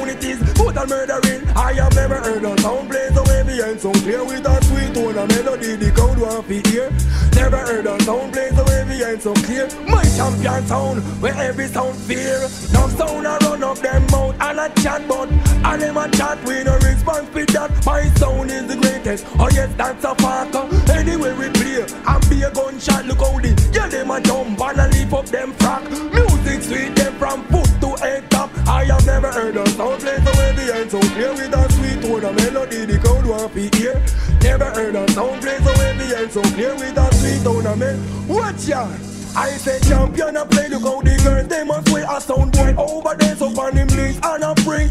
murdering. I have never heard a sound play so heavy and so clear with a sweet tone of melody. The crowd want to hear. Never heard a sound play so heavy and so clear. My champion sound, where every sound fear. No sound a run up them mouth and a chat but and them a chat we no response with that. My sound is the greatest. Oh yes, that's a fact. Anyway we play and be a gunshot. Look how the yeah them a jump and a leap up them frack. Music sweet them from foot to head top. I have never heard a sound play Crowd want. Never heard a sound play so heavy and so clear with a sweet tone of melody. Watch ya. I say champion a play, look how the girls they must wear a sound boy over there so on him knees and a bring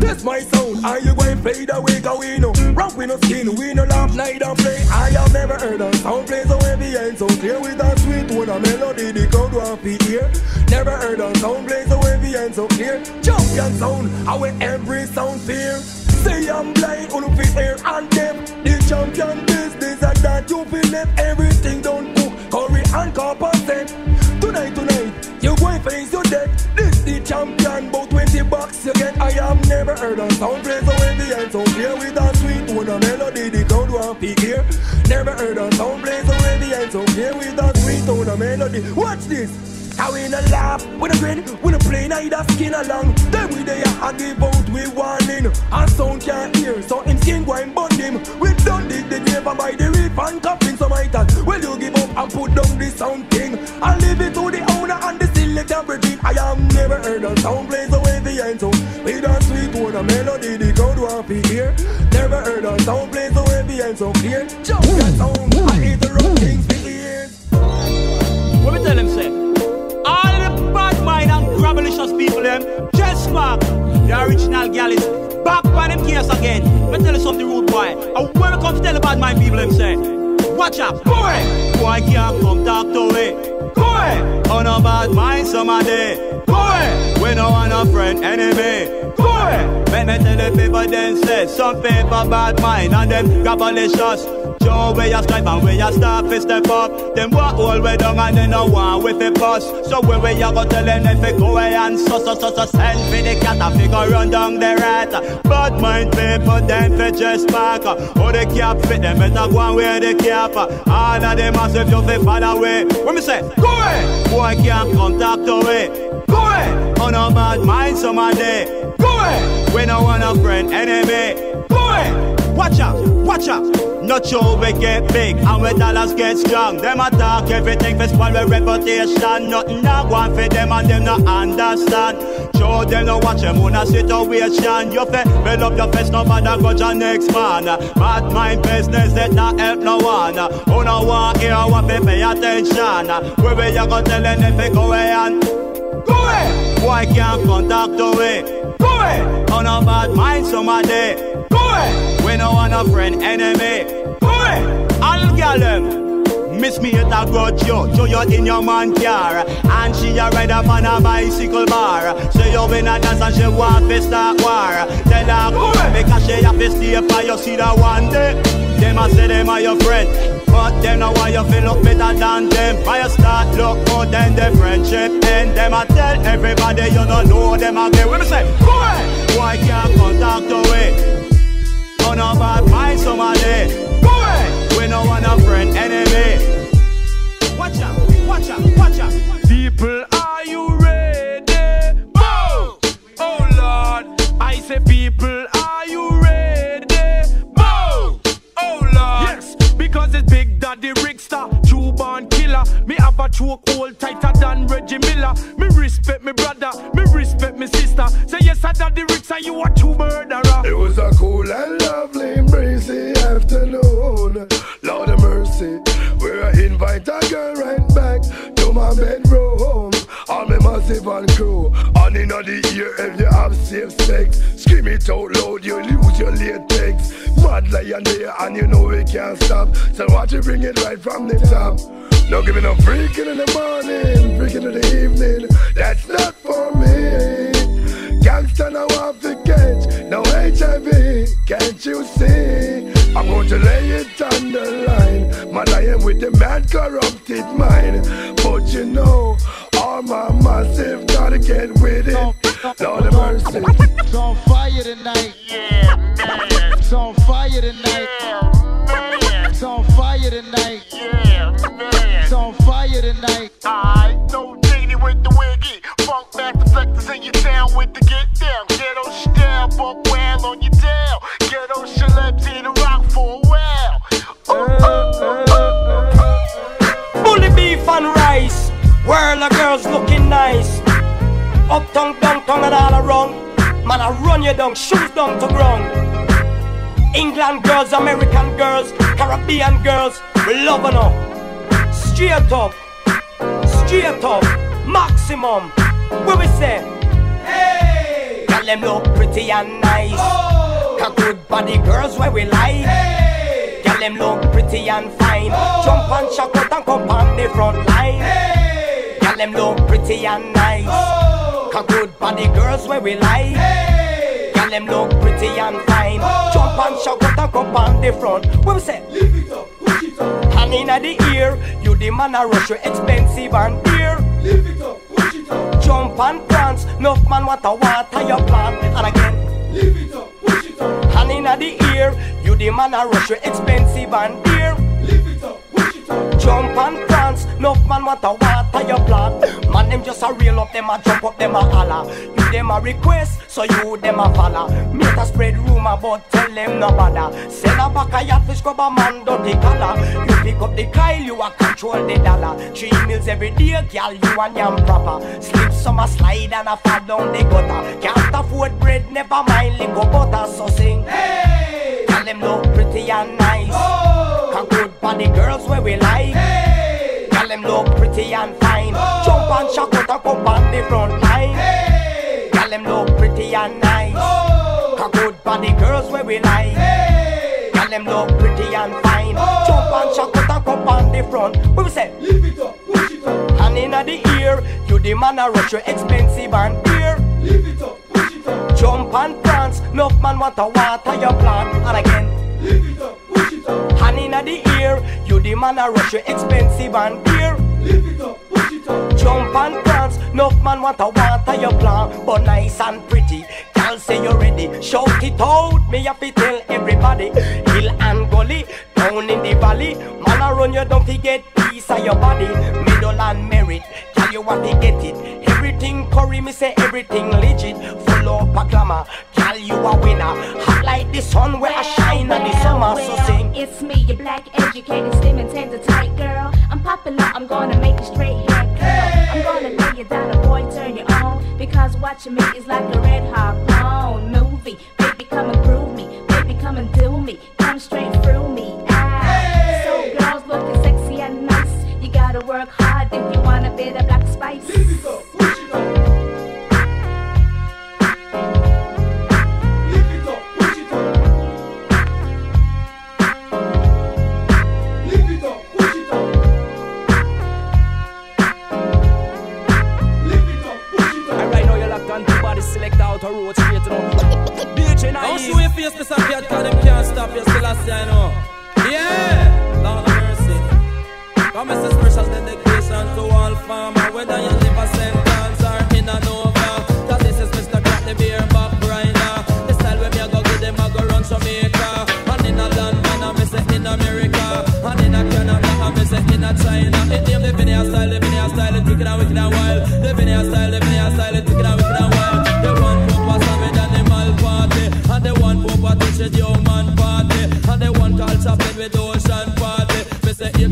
This my sound, are you going fade away cause we know Rock we no skin, we no laugh neither play I have never heard a sound play so and so clear with a sweet tone a melody the crowd want to hear. Never heard a sound play so heavy and so clear Champion sound, I wear every sound fear Say I'm blind, on fit air and deaf The champion business and that you feel left everything don't cook Curry and copper Tonight, tonight, you going face your death. This the champion, about 20 bucks you get I have never heard a sound play so heavy and so clear With a sweet tone of melody, the crowd want to hear Never heard a sound play so heavy and so clear With a sweet tone of melody Watch this how we no laugh, we no grin, we no play neither skin along. Then we there I give out we warning. And sound can't hear, so him skin go and burn him. We done dig the and buy the reef and coffin. So my thought, will you give up and put down the sound thing. And leave it to the owner and the selector brethren. I have never heard a sound play so heavy and so with a sweet tone of melody the crowd want to hear. Never heard a sound play so heavy and so clear. Jump that sound, I hate the wrong things with the ears. What we tell them say? All the bad mind and gravelicious people them just mark the original gal is back on them case again. Let me tell you something rude boy. I welcome to tell the bad mind people them say. Watch out, boy. Boy can't come talk to me. Boy, on oh, a bad mind somebody. Boy, we no want a friend enemy. Boy, let me tell the people then say some people bad mind and them gravelicious. Joe, where you strive and where you start to step up. Them walk all way down and then no one with a bus. So where we you go tell them if they go away and so so so so send for the cat and go run down the rat. Bad mind people then for just back. Oh the cap fit them better go and wear the cap. All of them massive you fi fall away. When me say go away, boy can't contact away. Go away, on a bad mind somebody. Go away, we no want a friend enemy. Go away. Watch out, watch out. Not sure we get big and we dollars get strong. Them attack everything for spoil our reputation. Nothing not one for them and them not understand. Show them no watch them on a situation. You fe build up your face, no matter go your next man. Bad mind business that not help no one. Who no want hear want fi pay attention. Where we you go tell them if they go away and go away. Boy can't contact away. Go away. On a bad mind somebody. Away. We no want a friend enemy. Away. All gal them. Miss me at a grudge yo, show you're in your man car. And she a ride up on a bicycle bar. Say you in a dance and she want to start war. Tell her away because she have to stay for you see that one day Them a say them are your friend But them know why you feel look better than them. Why you start look more than the friendship And them a tell everybody you don't know them again. When me say? Away, why can't contact away on a bad mind somebody. Go away. We no want a friend enemy. Watch out, watch out, watch out. People, are you ready? Bow! Oh Lord, I say people, yes, because it's Big Daddy Rickster, true born killer. Me have a choke hold tighter than Reggie Miller. Me respect me brother, me respect me sister. Say yes, I Daddy Rickster, you a true murderer. It was a cool and lovely, breezy afternoon. Lord of mercy, where I invite a girl right back to my bedroom. All a massive and crew, and in the ear, if you have safe sex, scream it out loud, you lose your latex. Mad lion there, and you know we can't stop. So watch you bring it right from the top. No giving no freaking in the morning, freaking in the evening. That's not for me. Gangsta now have to catch, no HIV, can't you see? I'm going to lay it on the line. My lion with the mad corrupted mind. But you know, all my massive gotta get with it. Lord have mercy. It's on fire tonight. Yeah, It's on fire tonight. It's on fire tonight. Yeah, It's on fire tonight. I know Danny with the wiggy. Funk back deflectors in your town with the get down. Ghetto style, buck well on your World of girls looking nice. Uptown, downtown, and all around. Man, I run you down, shoes down to ground. England girls, American girls, Caribbean girls, we love them. Straight up, straight up, maximum. What we say? Hey! Girl, them look pretty and nice. Oh! Got good body girls where we like. Hey! Girl, them look pretty and fine. Oh! Jump and shock out and come on the front line. Hey! Girl, them look pretty and nice. Oh! Got good body girls where we like. Hey! Girl, them look pretty and fine. Oh! Jump and shock out and come on the front. What we say? Lift it up, push it up. Hand in the ear, you the man a rush you expensive and dear. Lift it up, push it up. Jump and prance, enough man want to water your plant. And again, lift it up, push it up. Hand in the ear, you the man a rush you expensive and dear. Lift it up, push it up. Jump and prance, enough man want to water your plant. Man them just a reel up, them a jump up, them a holler. You them a request, so you them a follow. Make a spread rumor, but tell them no bother. Send a back a yacht fish scrub a man dirty collar. You pick up the Kyle, you a control the dollar. Three meals every day, girl, you and yam proper. Slip some a slide and a fall down the gutter. Can't afford bread, never mind liquor butter. So sing, hey, tell them look pretty and nice. Oh, can good body girls where we like. Hey, them look pretty and fine. Jump and shock out and come on the front line. Hey, tell them look pretty and nice. Oh, can good body girls where we like. Hey, tell them look pretty and fine. Jump and shock out and come on the front. What we say? Lift it up, push it up. Hand in the ear, you the man a rush you expensive and dear. Lift it up, push it up. Jump and prance, enough man want to water your plant. And again, lift it up, push it up. Hand in the ear, you the man a rush you expensive and dear. Lift it up, push it up. Jump and dance, no man want to water your plant. But nice and pretty, girl say you ready. Shout it out, me have to tell everybody. Hill and gully, down in the valley. Man a run you down to get piece of your body. Middle and merit, girl you want to get it. Everything curry, me say everything legit. Full up a glamour, girl you a winner. Hot like the sun where I shine on the summer. So sing. It's me, your black, educated, slim and tender tight girl. I'm popular, I'm gonna make you straight hair curl. I'm gonna lay you down, a boy, turn you on. Because watching me is like a red hot porn movie. Baby, come and groove me. Baby, come and do me. Come straight through me. Ah. So girls looking sexy and nice. You gotta work hard face, Mr. Cat, cause them can't stop you still I say I know. Yeah, Lord of mercy. Come as a special dedication to all farmer, whether you live a St. John's or in a Nova. Cause this is Mr. Cat, the beer back grinder. The style when me a go give them, I go run Jamaica. And in a London, I me say in America. And in a Canada, I me say in a China. It name the Vineyard style, the Vineyard style, it's wicked and wicked and wild. The Vineyard style, the Vineyard style, it's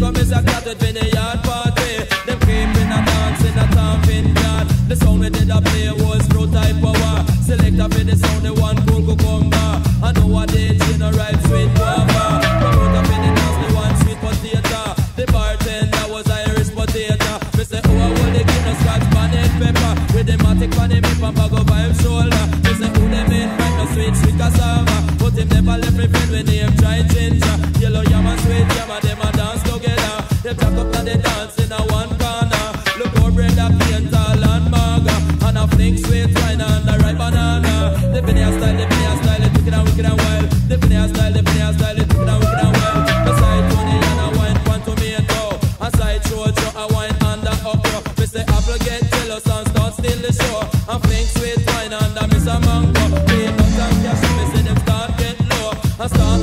Come Mr. Cat with Vineyard party. Them creeping and dancing a thumping yard. The sound we did a play was pro type power. Select up in the sound, the one cool cucumber. I know what they you know right sweet guava. Promote up in the dance, the one sweet potato. The bartender was Irish potato. Me say, oh, I will they give no scotch bonnet pepper. With the matic on him hip and bag over him shoulder. Me say who them in right no sweet sweet cassava. But him never left me friend when him try ginger. Them jack up and they dance in a one corner. Look how Brenda Kane tall and maga. And a fling sweet wine and the ripe banana. The Vineyard style, the Vineyard style, it's wicked and wicked and wild. The Vineyard style, the Vineyard style, it's wicked and wicked and wild. Beside Tony and a wine pan tomato. A side show, show a wine under okra. Oh, oh. Me say apple get jealous and start steal the show. And fling sweet wine Miss a mango. Pay no time cash, me them start get low. And start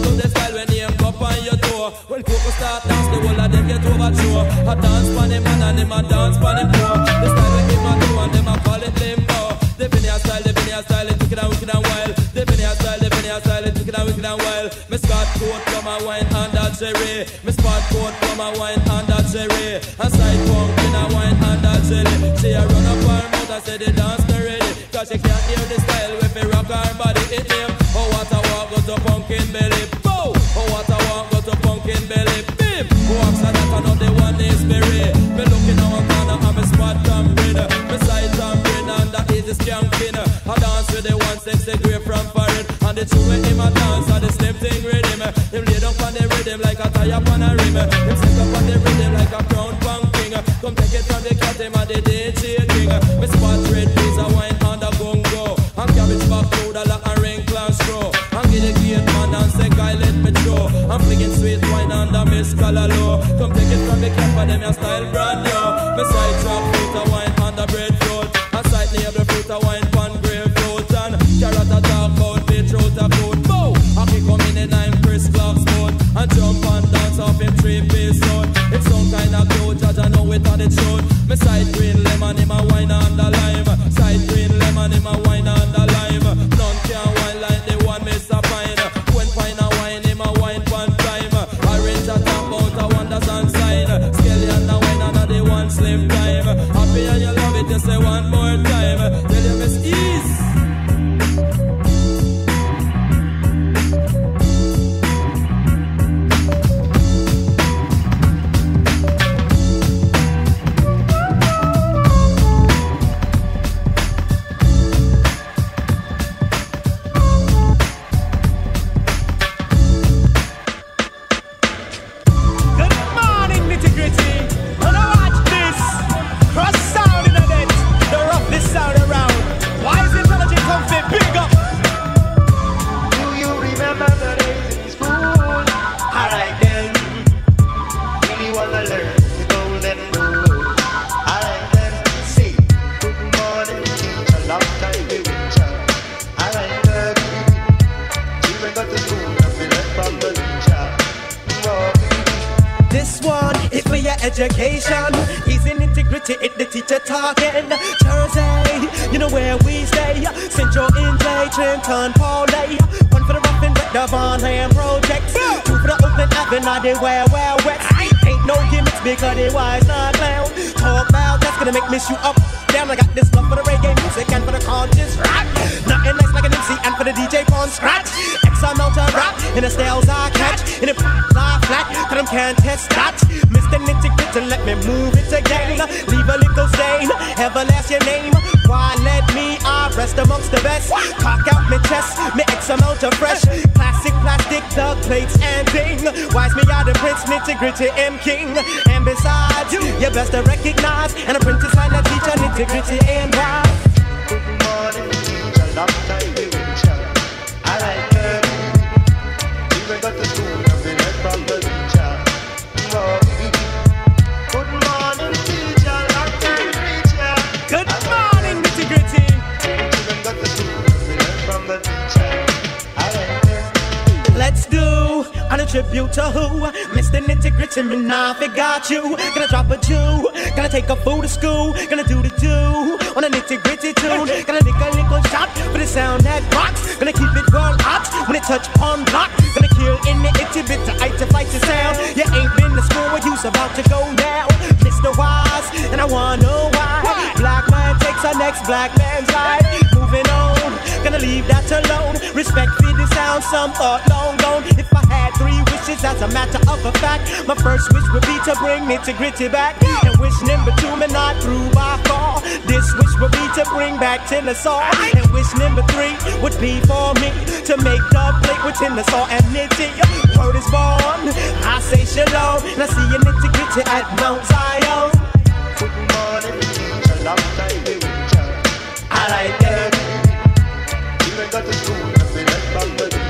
A dance him man and him a dance pan him floor. The style we him a do and them a call it limbo. The Vineyard style, the Vineyard style, it's wicked and wicked and wild. The Vineyard style, the Vineyard style, it's wicked and wicked and wild. Me Scott coat from a wine and that cherry. Me spot coat from a wine and that cherry. A side pumpkin a wine and that jelly. She a run up her mouth and say the dance not ready. Cause she can't hear the style with me the two with him a dance and the slim thing rhythm. Him lay down on the rhythm like a tire on a rim. Him set up on the rhythm like a crown pumpkin. Come take it from the cat him and the DJ king. Me spot red peas a wine on the gongo. And cabbage back like a ring class straw. And get the gate man and say guy let me throw. I'm flinging sweet wine under Miss Calalo. Come take it from the cat for them your style brand new. Me side chop education. Easy integrity, it the teacher talking. Jersey, you know where we stay. Central NJ, Trenton, Paulie. One for the rough and the Von Ham projects. Two for the Oakland Avenue, they wear well wet. Ain't no gimmicks because they wise not clown. Talk about that's gonna make miss you up. Damn, I got this love for the reggae music and for the conscious rock. Nothing nice like an MC and for the DJ on scratch. X amount of rap in the styles I catch. In the lie flat, cause them can't test that. Mr. Nitty Gritty, let me move it again. Leave a little stain, everlasting name. Why let me I rest amongst the best? Cock out my chest, me X amount of fresh. Classic plastic, dug plates and ding. Wise me out the prince, Nitty Gritty M King. And besides, you best to recognize And an apprentice like a teacher, Nitty Gritty and wise. Tribute to who? Mr. Nitty Gritty, me now got you. Gonna drop a Jew, gonna take a fool to school, gonna do the do on a nitty gritty tune. Gonna a little shot for the sound that rocks. Gonna keep it real hot when it touch on block. Gonna kill in the itty bit to fight to fight the sound. You ain't been to school where you's about to go now. Mr. Wise, and I wanna know why. Black man takes our next black man's life. Moving on, gonna leave that alone. Respect for the sound, some thought long gone. If I as a matter of a fact. My first wish would be to bring nitty gritty back. And wish number two, me not through by far. This wish would be to bring back Tenor Saw. And wish number three would be for me to make dog plate with Tenor Saw and nitty. Word is born, I say shalom. Now see you nitty gritty at Mount Zion. Good morning, time I like it. Even got the school, I say, let's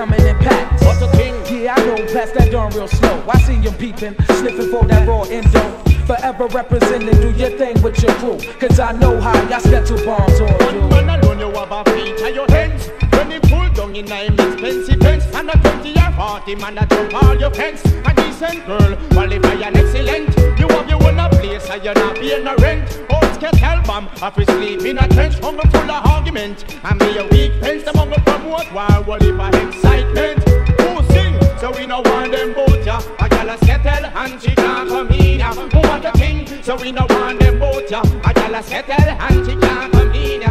coming in packs. What a thing. Yeah, I know, pass that dawn real slow. I see you peeping, sniffing for that raw endo. Forever representing, do your thing with your crew. Cause I know how y'all schedule bombs on you. Man alone you have a feet your hands When him pull down in him expensive fence And a 20 or 40 man a jump all your fence A decent girl, qualify and excellent You have your own a place and you're not paying no rent. Old skate album, to sleep in a trench Hunger full of argument. And me a weak fence The hunger promote war, what if a excitement? Who sing? So we no want them both ya A gal a settle and she can't come in ya Who want a thing? So we no want them both ya A gal a settle and she can't come in ya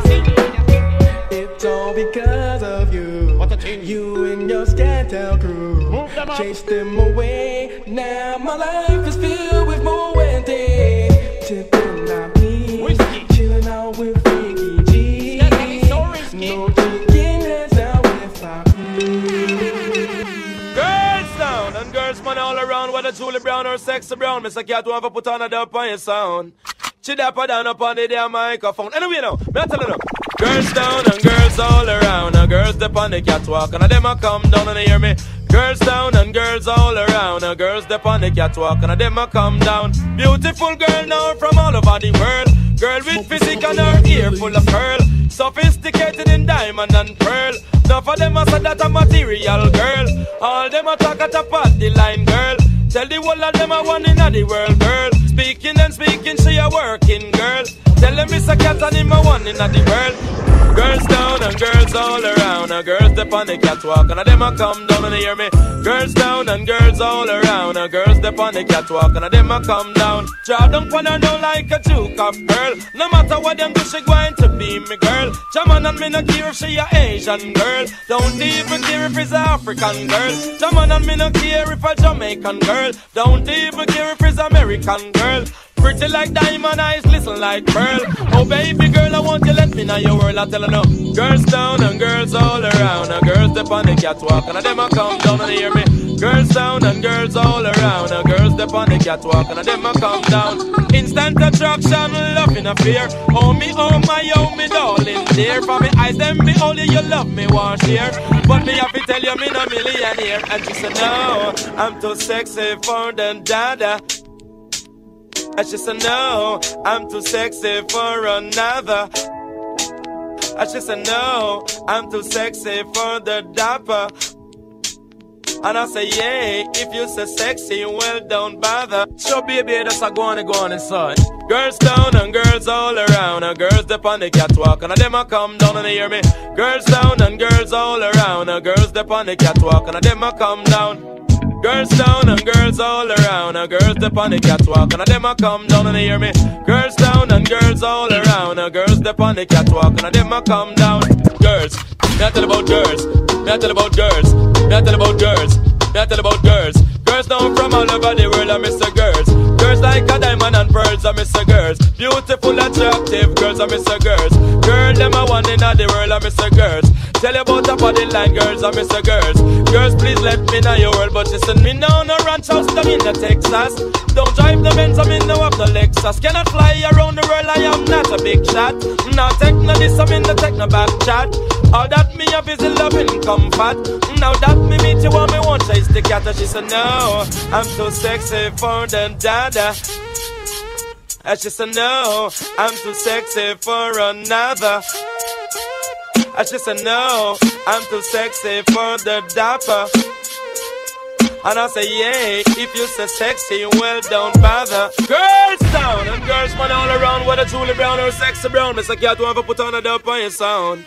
It's all because of you. A. You and your Scantown crew. Move them up. Chased them away. Now my life is filled with more and things. Tipping on me. Whiskey. Chilling out with Ricky G. No chicken heads down with our Girls down and girls man all around, whether Julie Brown or Sexy Brown. Mr. Cat want to put on a dub on your sound. She dapper down up on the damn microphone. Anyway, now, me I tell you now. Girls down and girls all around. And girls dip on the catwalk. And them a come down and they hear me. Girls down and girls all around. And girls dip on the catwalk. And them a come down. Beautiful girl now from all over the world. Girl with physique and her ear full of curl. Sophisticated in diamond and pearl. Now for them I said that a material girl. All them a talk at a party line girl. Tell the whole of them I one in the world girl. Speaking and speaking, she a working girl. Tell them it's a cat and him a one in the world. Girls down and girls all around. And girls dip on the catwalk and them a come down and hear me. Girls down and girls all around. And girls dip on the catwalk and them a come down. Draw down on her now like a juke of girl. No matter what them do, she going to be me girl. Jaman and me no care if she a Asian girl. Don't even care if it's African girl. Jaman and me no care if a Jamaican girl. Don't even care if it's American girl. Pretty like diamond eyes, listen like pearl. Oh baby girl, I want you let me know your world. I tell her no. Girls down and girls all around, and girls step on the catwalk, and them a come down and hear me. Girls down and girls all around, and girls step on the catwalk, and them a come down. Instant attraction, love in a fear. Oh me, oh my, oh me darling dear. For me eyes, them me only you love me want share. But me have to tell you me no millionaire, and she said no, I'm too sexy for them dada. And she said, No, I'm too sexy for another. I she said, No, I'm too sexy for the dapper. And I say, Yeah, if you say sexy, well, don't bother. So, baby, that's a go on and go on. Girls down and girls all around. And girls dip on the catwalk. And them a come down and hear me. Girls down and girls all around. And girls dip on the catwalk. And them a come down. Girls down and girls all around, and girls dip on the catwalk, and them a come down and hear me. Girls down and girls all around, and girls dip on the catwalk, and them a come down. Girls, I tell about girls, I tell about girls, I tell about girls, I tell about girls. Girls down from all over the world, I miss the girls. Girls like a diamond and pearls, I miss the girls. Beautiful, attractive girls, I miss the girls. Girl, them a one in the world, I miss the girls. Tell you about the body line, girls, I miss the girls. Girls, please let me know your world, but send me down a ranch house down in the Texas. Don't drive the Benz, I'm in the of the Lexus. Cannot fly around the world, I am not a big shot. Now take no this, I'm in the techno back chat. All that me have is a loving comfort. Now that me meet you, want me want chase the cat, she said no, I'm too sexy for the dada. And she said no, I'm too sexy for another. I just said no, I'm too sexy for the dapper. And I say, yeah, if you say sexy, well, don't bother. Girls down and girls man all around, whether Julie Brown or Sexy Brown. Mr. Cat, want to put on a dub on your sound.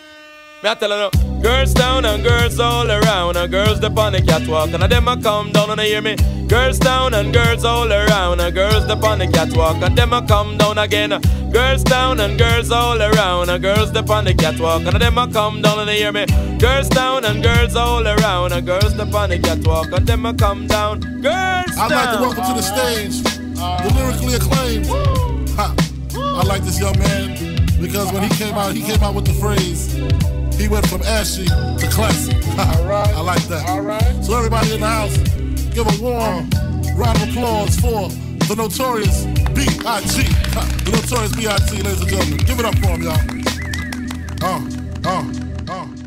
Me I tell her no. Girls down and girls all around, and girls up on the catwalk, and them a come down and they hear me. Girls down and girls all around, and girls up on the catwalk, and them a come down again. Girls down and girls all around, and girls up on the catwalk, and them a come down and they hear me. Girls down and girls all around, and girls up on the catwalk, and them a come down. Girls I'd like to down. welcome to the stage the lyrically acclaimed. Ha. I like this young man because when he came out, he came out with the phrase. He went from ashy to classy. *laughs* I like that. All right. So everybody in the house, give a warm round of applause for the notorious B.I.G. *laughs* The notorious B.I.G. Ladies and gentlemen, give it up for him, y'all. Uh, Uh, uh.